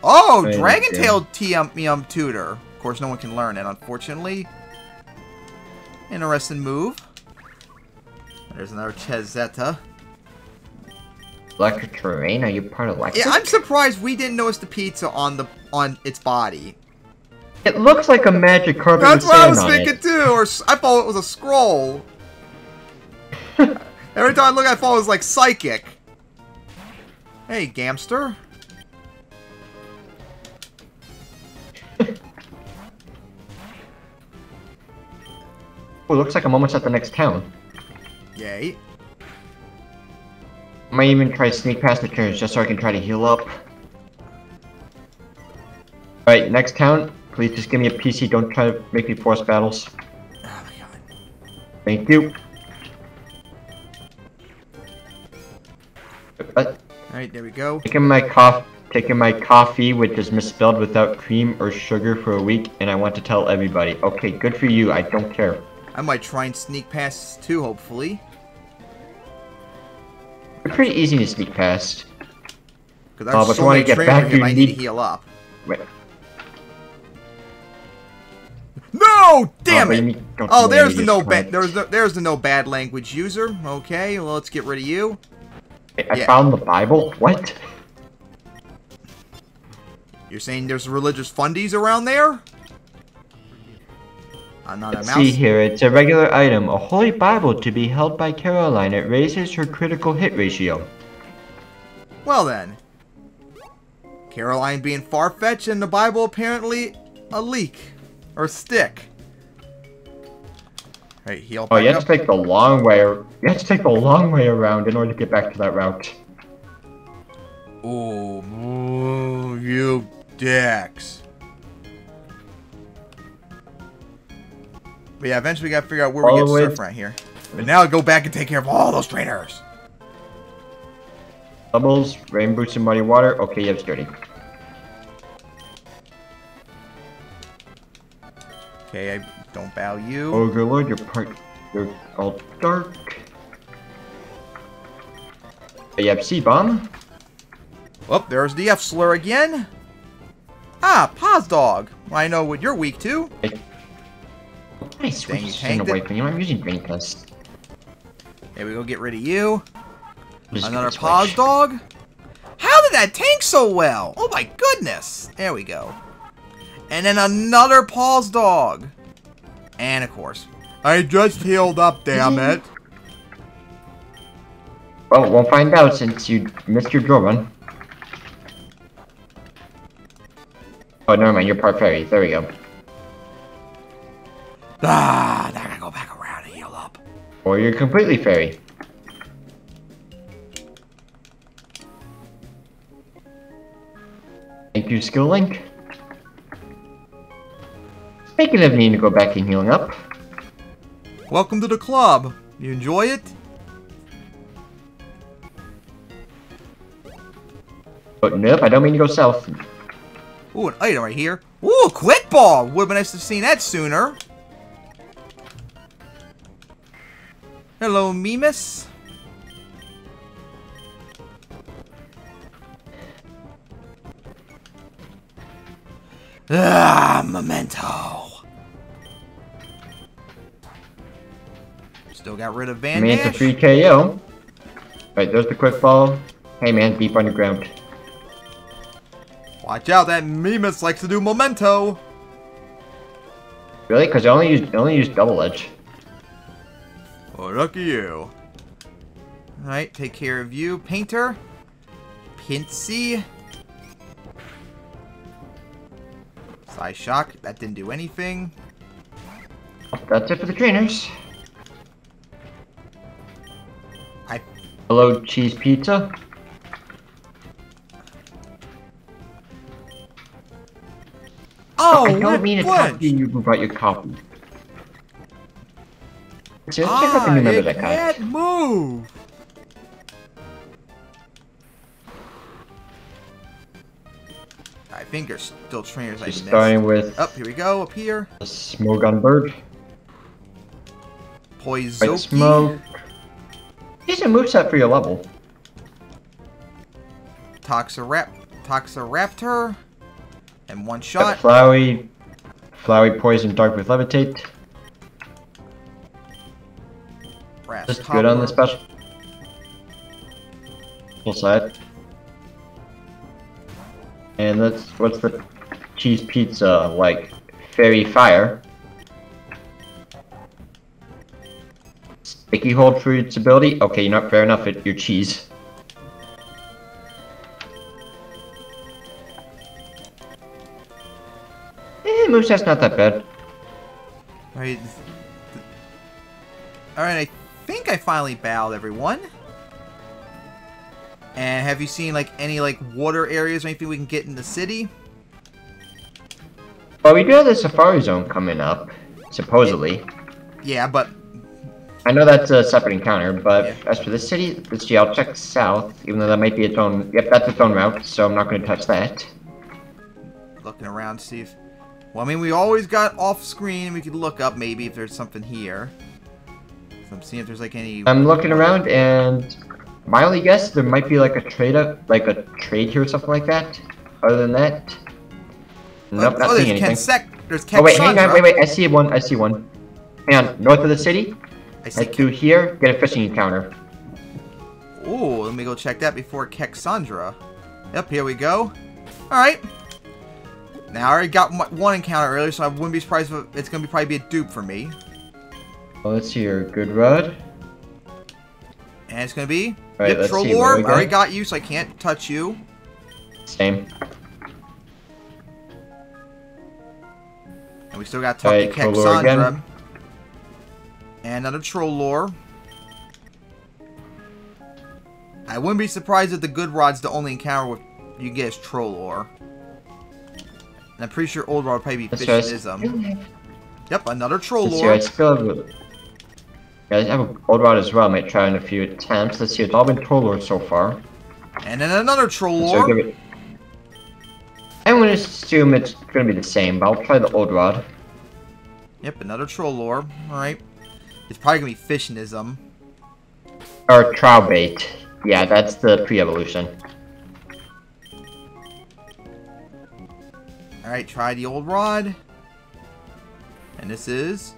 Oh, Thank Dragon. Tail TM um, Tutor. Of course, no one can learn it, unfortunately. Interesting move. There's another Chezetta. Electric terrain? Are you part of electric? Yeah, I'm surprised we didn't notice the pizza on the on its body. It looks like a magic carpet That's what I was thinking too, or I thought it was a scroll. Every time I look, I thought it was like psychic. Hey, Gamster. Looks like I'm almost at the next town. Yay. I might even try to sneak past the turns just so I can try to heal up. Alright, next town. Please just give me a PC. Don't try to make me force battles. Oh my god. Thank you. Alright, there we go. taking my coffee, taking my coffee, which is misspelled without cream or sugar for a week, and I want to tell everybody. Okay, good for you. I don't care. I might try and sneak past too, hopefully. They're pretty easy to sneak past. Because Oh, there's but so many get back, you I need to heal up. Wait. No! Damn Oh, it! Oh, there's the no bad. There's no, there's the no bad language user. Okay, well let's get rid of you. I yeah. found the Bible. What? You're saying there's religious fundies around there? See here. It's a regular item. A holy Bible to be held by Caroline. It raises her critical hit ratio. Well then. Caroline being far-fetched and the Bible apparently a leak. Or stick. Hey, heal Oh, you have up. to take the long way. You have to take the long way around in order to get back to that route. Ooh, ooh, you dicks. But yeah, eventually we gotta figure out where All we get way- surf right here. But now go back and take care of all those trainers. Bubbles, rain boots, and muddy water. Okay, you have sturdy. Okay, I don't bow you. Oh, good Lord, you're part. You're all dark. Have sea bomb. Oh, there's the F slur again. Ah, Paws Dog. I know what you're weak to. Dang, Dang, you staying away from you. I'm using Brain Test. There we go, get rid of you. Another pause Dog. How did that tank so well? Oh my goodness. There we go. And then another pause Dog. And of course. I just healed up, damn it. Well, we'll find out since you missed your draw run. Oh, never mind. You're part fairy. There we go. Ah, now I gotta go back around and heal up. Or you're completely fairy. Thank you, Skill Link. Speaking of needing to go back and healing up, Welcome to the club. You enjoy it? but nope, I don't mean to go south. Ooh, an item right here. Ooh, quick ball. Would've been nice to have seen that sooner. Hello, Mimus. Ah, memento. Still got rid of Van mean, it's a free KO. Right, there's the quick ball. Hey man, deep underground. Watch out, that Mimus likes to do memento. Really? Because I only use I only used double edge. Oh, lucky you. Alright, take care of you. Painter. Pinsy. Side shock. That didn't do anything. That's it for the trainers. I Hello, cheese pizza. Oh, I don't what mean to copy you about your copy. So let's check out the Ah, new member it that guy. can't move. I think there's still trainers I Just missed. starting with Up, here we go, up here. a Smogon Bird. Right, Poizoki. smoke. Decent moveset for your level. Toxirap Toxiraptor. And one Got shot. Flowey, Flowey Poison Dark with Levitate. Just good on the special. Full side. And that's what's the cheese pizza like? Fairy fire. Sticky hold for its ability. Okay, you're not fair enough. It, your cheese. Eh, moveset's not that bad. Right. Alright, I think I finally bowed everyone. And have you seen like any like water areas or anything we can get in the city? Well, we do have the Safari Zone coming up, supposedly. Yeah, but I know that's a separate encounter, but Yeah. as for the city, let's see, I'll check south, even though that might be its own, yep, that's its own route, so I'm not going to touch that. looking around, see if. Well, I mean, we always got off screen. We could look up maybe if there's something here. So I'm seeing if there's like any. I'm looking around, and my only guess, there might be like a trade up, like a trade here or something like that. Other than that, oh, nope, oh, not there's seeing anything. Kensek. There's Kensandra. Oh wait, hang on, wait, wait, I see one, I see one. Hang on, north of the city, I see. through here, get a fishing encounter. Ooh, let me go check that before Kexandra. Yep, here we go. Alright. Now, I already got one- one encounter earlier, so I wouldn't be surprised if it's going to be probably be a dupe for me. Well, let's see here, good rod. And it's going to be... Alright, yep, let's see, Trollor. what do we I already got? you, so I can't touch you. Same. And we still got to talk Alright, to Trollor Kexandra. And another Trollor. I wouldn't be surprised if the Good Rod's the only encounter with you get is Trollor. And I'm pretty sure Old Rod would probably be That's right. Fishism. Yep, another see, I yeah, I have a gold rod as well. I might try in a few attempts. Let's see, it's all been Trollor so far. And then another So Trollor. give it. I'm gonna assume it's gonna be the same, but I'll try the old rod. Yep, another Trollor. Alright. It's probably gonna be Fishism. Or trow bait. Yeah, that's the pre-evolution. Alright, try the old rod. And this is...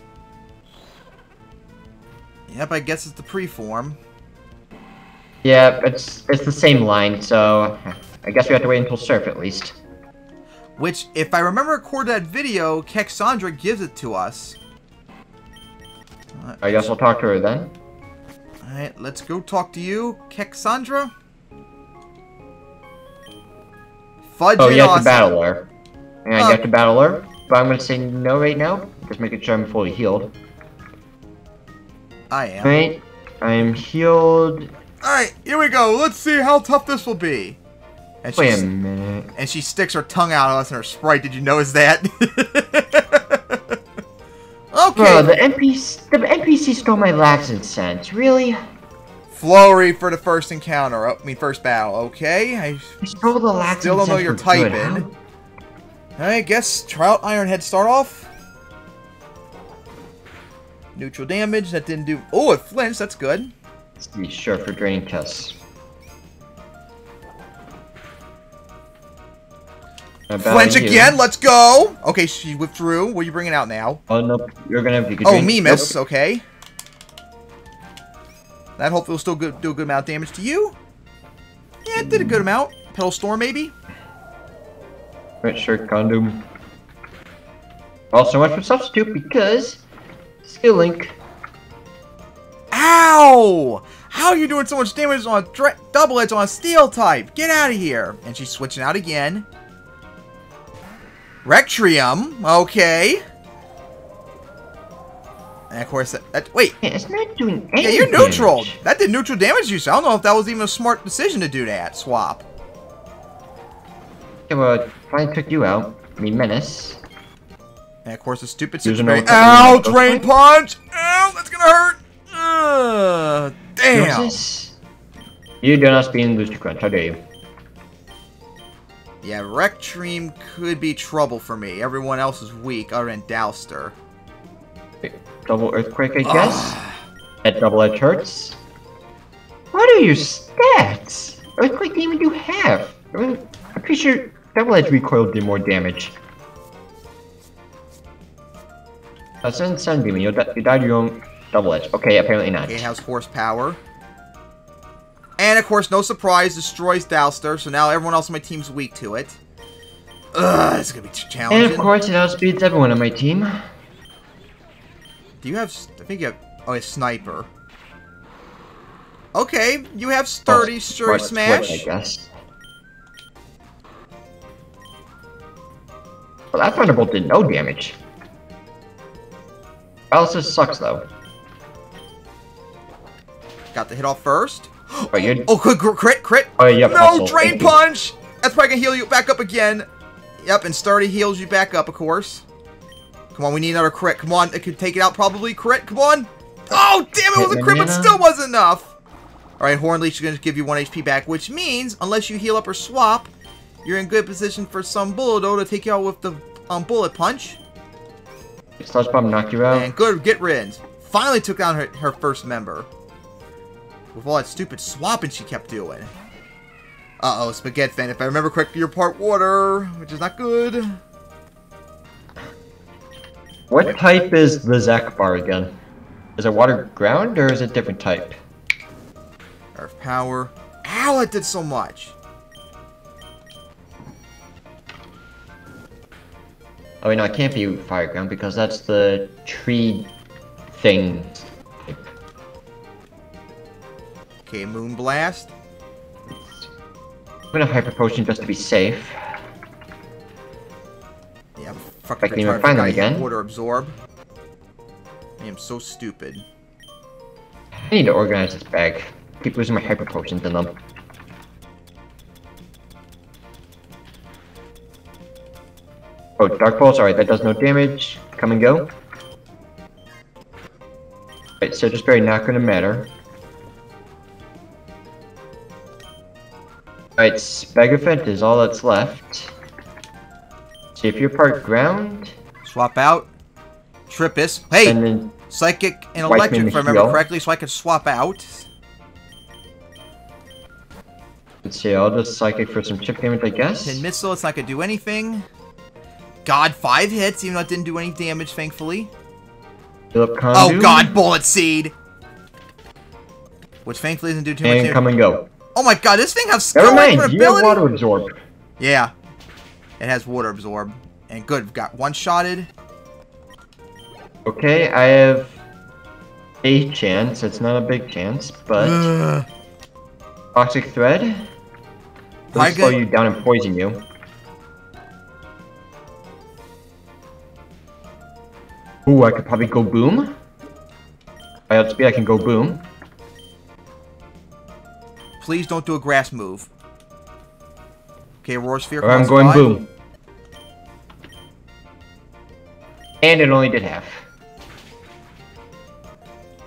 Yep, I guess it's the preform. Yeah, it's it's the same line, so hmm. I guess we have to wait until surf at least. Which, if I remember to that video, Kexandra gives it to us. I guess I'll talk to her then. Alright, let's go talk to you, Kexandra. Fudge Oh, you have awesome. to battle her. And Oh. you uh, have to battle her, but I'm gonna say no right now. Just making sure I'm fully healed. I am. Right, I'm healed. Alright, here we go. Let's see how tough this will be. And she, Wait a minute. and she sticks her tongue out at us in her sprite. Did you notice that? okay. Bro, the NPC, the NPC stole my Lax Incense. Really? Flurry for the first encounter. Oh, I mean, first battle. Okay. I stole the Laxin still don't know your typing. type good. in. I guess Trout Ironhead start off. Neutral damage. That didn't do. Oh, it flinched. That's good. Be sure for draining tests. Flinch again. Let's go. Okay, she withdrew. What are you bringing out now? Oh no, you're gonna. You can Oh, me miss. Nope. Okay. That hopefully will still good, do a good amount of damage to you. Yeah, it did a good amount. Petal Storm, maybe? Right, sure, condom. Also went for substitute because skill link. Ow! How are you doing so much damage on a double edge on a steel type? Get out of here! And she's switching out again. Rectrium, okay. And of course, that, that- wait, Yeah, it's not doing any yeah, you're neutral. damage. That did neutral damage you, so I don't know if that was even a smart decision to do that swap. Okay, well, finally took you out. I mean, menace. And of course, the stupid Use situation. another Ow! Oh, drain Ghost punch! Ow! That's gonna hurt! Ugh, damn! Gnosis? You do not spin lose to crunch. How dare you? Yeah, Rectream could be trouble for me. Everyone else is weak other than Dowster. Double earthquake, I guess. At double edge hurts. What are your stats? Earthquake didn't even do half. I mean, I'm pretty sure double edge recoil did more damage. Uh, send sunbeam. You, you died your own double edge. Okay, apparently not. It has horsepower. And of course, no surprise, destroys Dowster, so now everyone else on my team's weak to it. Ugh, it's gonna be challenging. And of course, it outspeeds everyone on my team. Do you have... I think you have... Oh, a Sniper. Okay, you have Sturdy, Oh, Sure Switch, Smash. I guess. Well, that Thunderbolt did no damage. Alice sucks though. Got the hit off first. Oh, good crit, crit. Oh, yeah, No, Drain. Punch! That's probably gonna heal you back up again. Yep, and Sturdy heals you back up, of course. Come on, we need another crit. Come on, it could take it out probably. Crit, come on. Oh, damn, it was a crit, but still wasn't enough. Alright, Horn Leech is gonna give you 1 HP back, which means, unless you heal up or swap, you're in good position for some Bulldo to take you out with the um, Bullet Punch. Sludge Bomb knocked you out. And good, get rid. Finally took down her, her first member. With all that stupid swapping she kept doing. Uh-oh, Spaghetti Fan. If I remember correctly, you're part water, which is not good. What type is the Zac bar again? Is it water ground or is it different type? Earth power. Ow, it did so much. Oh wait, no, it can't be fire ground because that's the tree thing. Okay, Moon Blast. I'm gonna hyper potion just to be safe. Yeah, fuck I can even find them again. Water Absorb. I am so stupid. I need to organize this bag. Keep losing my hyper potions in them. Oh, Dark Pulse, alright, that does no damage. Come and go. Right, so just very not gonna matter. Alright, Spagafent is all that's left. See if you're part ground, Swap out. Trippus. Hey, and then Psychic and Electric, if I remember heal. correctly, so I could swap out. Let's see, I'll just psychic for some chip damage, I guess. Pin Missile, it's not gonna do anything. God, five hits, even though it didn't do any damage, thankfully. Oh god, bullet seed! Which thankfully doesn't do too much And damage. come and go. Oh my god, this thing has Never skill mind, for you have water absorb. Yeah. It has water absorb. And good, got one shotted. Okay, I have a chance. It's not a big chance, but toxic thread. Slow you down and poison you. Ooh, I could probably go boom. By outspeed, I can go boom. Please don't do a grass move. Okay, Aura Sphere. Or I'm going five. boom. And it only did half.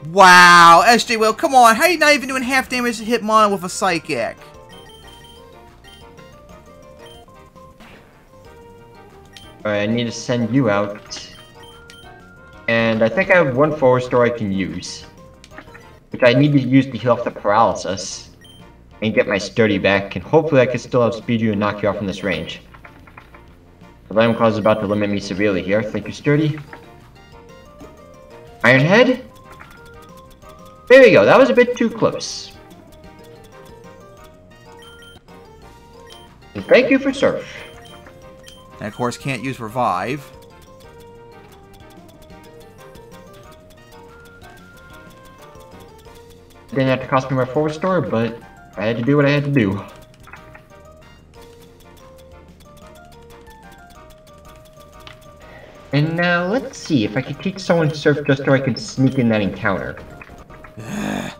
Wow, SJ Will, come on. How are you not even doing half damage to Hitmon with a Psychic? Alright, I need to send you out. And I think I have one Full Restore I can use. Which I need to use to heal off the paralysis. And get my sturdy back, and hopefully I can still outspeed you and knock you off from this range. The Lamb Claw is about to limit me severely here. Thank you, sturdy. Iron Head? There we go, that was a bit too close. And thank you for Surf. And of course, can't use Revive. Didn't have to cost me my Full Restore, but I had to do what I had to do. And now let's see if I can teach someone surf just so I can sneak in that encounter.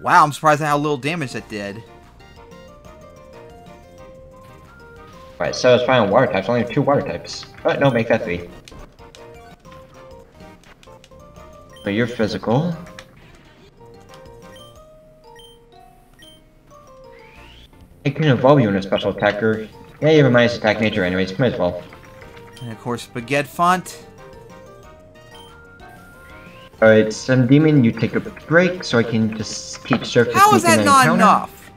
Wow, I'm surprised at how little damage that did. Alright, so it's fine on water types, only two water types. But no, make that three. So you're physical. It can evolve you into a special attacker. Yeah, you have a minus attack nature anyways, might as well. And of course, Spaghetti Font. Alright, Sun Demon, you take a break so I can just keep surf to How is that not encounter. enough?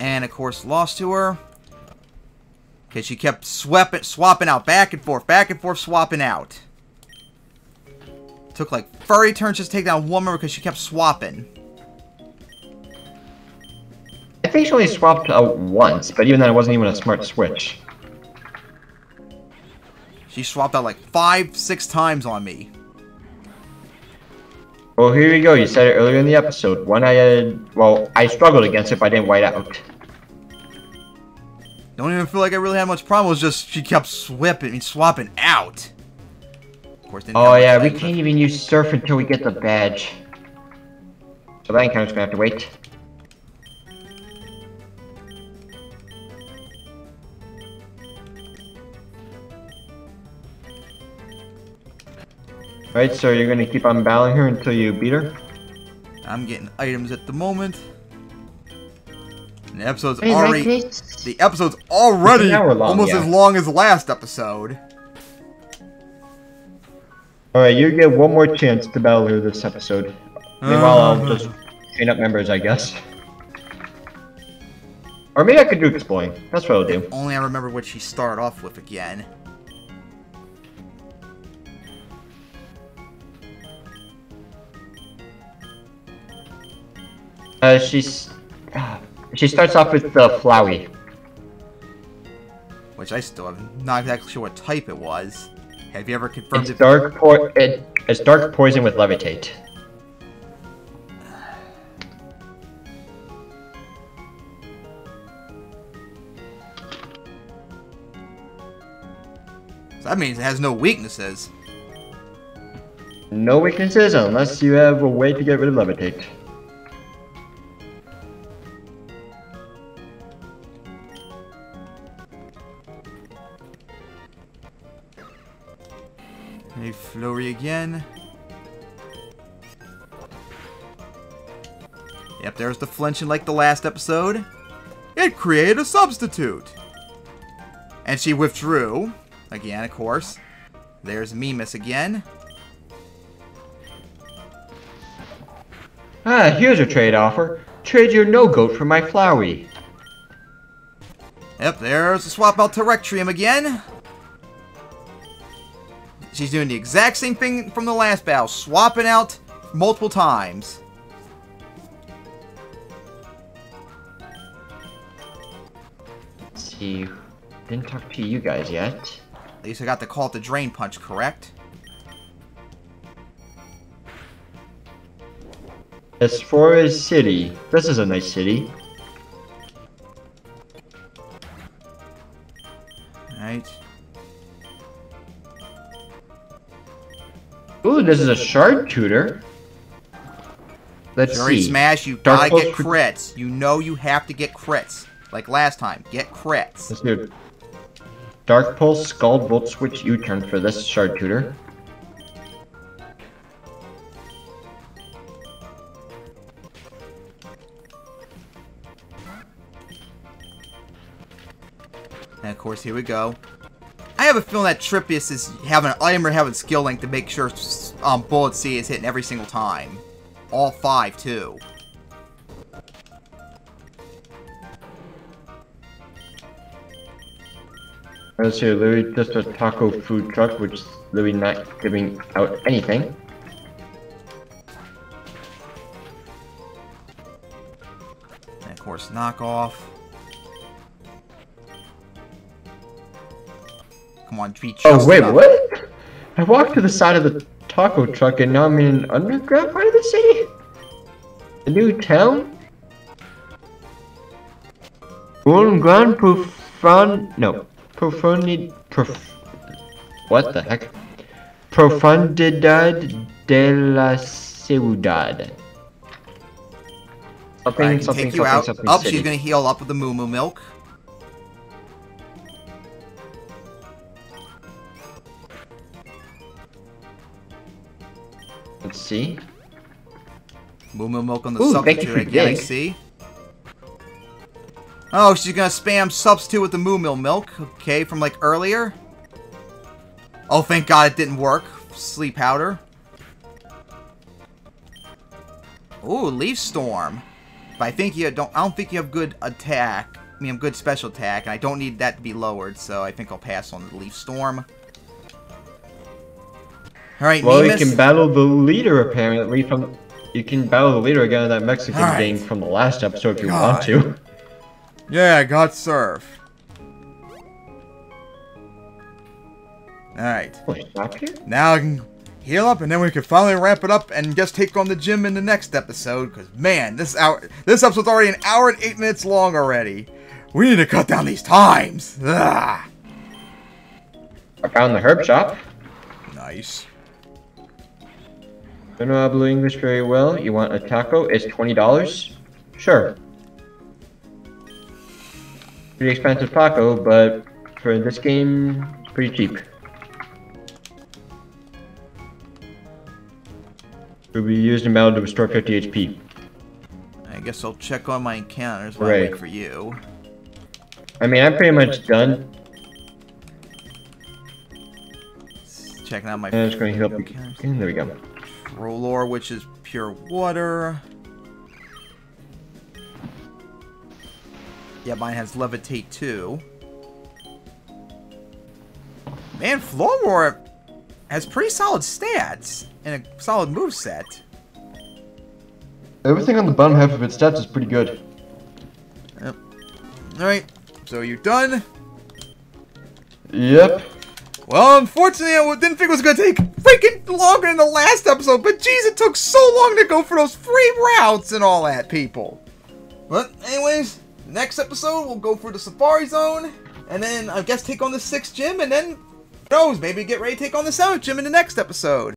And of course, lost to her. Because she kept swapping out back and forth, back and forth, swapping out. Took like 30 turns just to take down one member because she kept swapping. I think she only swapped out once, but even then it wasn't even a smart switch. She swapped out like five, six times on me. Well, here we go. You said it earlier in the episode. One I had, well, I struggled against it, but I didn't white out. Don't even feel like I really had much problem. It was just she kept swapping, swapping out. Course, Oh yeah, we can't even use surf until we get the badge. So that encounter's gonna have to wait. Alright, so you're gonna keep on battling her until you beat her? I'm getting items at the moment. And the episode's already the episode's already It's an hour long, almost yeah. as long as the last episode. Alright, you get one more chance to battle her this episode. Meanwhile, I'll Uh. just train up members, I guess. Or maybe I could do exploring. That's what I'll do. Only I remember what she started off with again. Uh, she's... She starts off with the Flowey. Which I still am not exactly sure what type it was. Have you ever confirmed It's if dark po- it, It's dark poison with levitate. So that means it has no weaknesses. No weaknesses unless you have a way to get rid of levitate. A flurry again. Yep, there's the flinching like the last episode. It created a substitute. And she withdrew. Again, of course. There's Mimus again. Ah, here's a trade offer. Trade your no-goat for my Flowey. Yep, there's the swap out to Rectrium again. She's doing the exact same thing from the last battle, swapping out multiple times. See. Didn't talk to you guys yet. At least I got to call it the Drain Punch, correct? As far as city, this is a nice city. Alright. Ooh, this is a shard tutor. Let's Fury see. Smash, you Dark gotta get crits. You know you have to get crits. Like last time, get crits. Let's do it. Dark Pulse, Scald, Volt Switch, U-turn for this shard tutor. And of course, here we go. I have a feeling that Trippius is having an item or having skill link to make sure um, Bullet Seed is hitting every single time. All five, too. Let's see, literally just a taco food truck, which is literally not giving out anything. And of course, knockoff. Come on, be Oh wait, enough. what? I walked to the side of the taco truck and now I'm in an underground part of the city? A new town? Un gran profund... No. Profundid... Prof... What the heck? Profundidad de la ciudad. I Something, something, something, out. something, Up, city. she's gonna heal up with the Moo Moo Milk. Let's see. Moo Moo Milk on the Ooh, substitute for again, I see. Oh, she's gonna spam substitute with the Moo Moo Milk, okay, from like earlier. Oh, thank God it didn't work. Sleep powder. Ooh, Leaf Storm. But I think you don't. I don't think you have good attack. I mean, I'm good special attack, and I don't need that to be lowered. So I think I'll pass on the Leaf Storm. All right, Well, you can battle the leader apparently from. You can battle the leader again in that Mexican Alright. game from the last episode if you God. want to. Yeah, God serve. Alright. Wait. Now I can heal up and then we can finally wrap it up and just take on the gym in the next episode. Cause man, this hour this episode's already an hour and eight minutes long already. We need to cut down these times. Ah. I found the herb shop. Nice. Don't know how blue English very well. You want a taco? It's twenty dollars. Sure. Pretty expensive taco, but for this game, pretty cheap. Will be used in battle to restore 50 HP. I guess I'll check on my encounters while I wait for you. I mean, I'm pretty much done. Checking out my I'm just going to encounters. again. There we go. Rollor, which is pure water. Yeah, mine has levitate too. Man, Floror has pretty solid stats and a solid move set. Everything on the bottom half of its stats is pretty good. Yep. Alright, so you done? Yep. Well, unfortunately, I didn't think it was going to take freaking longer than the last episode, but geez, it took so long to go for those free routes and all that, people. But, anyways, next episode, we'll go for the Safari Zone, and then I guess take on the sixth gym, and then, who knows, maybe get ready to take on the seventh gym in the next episode.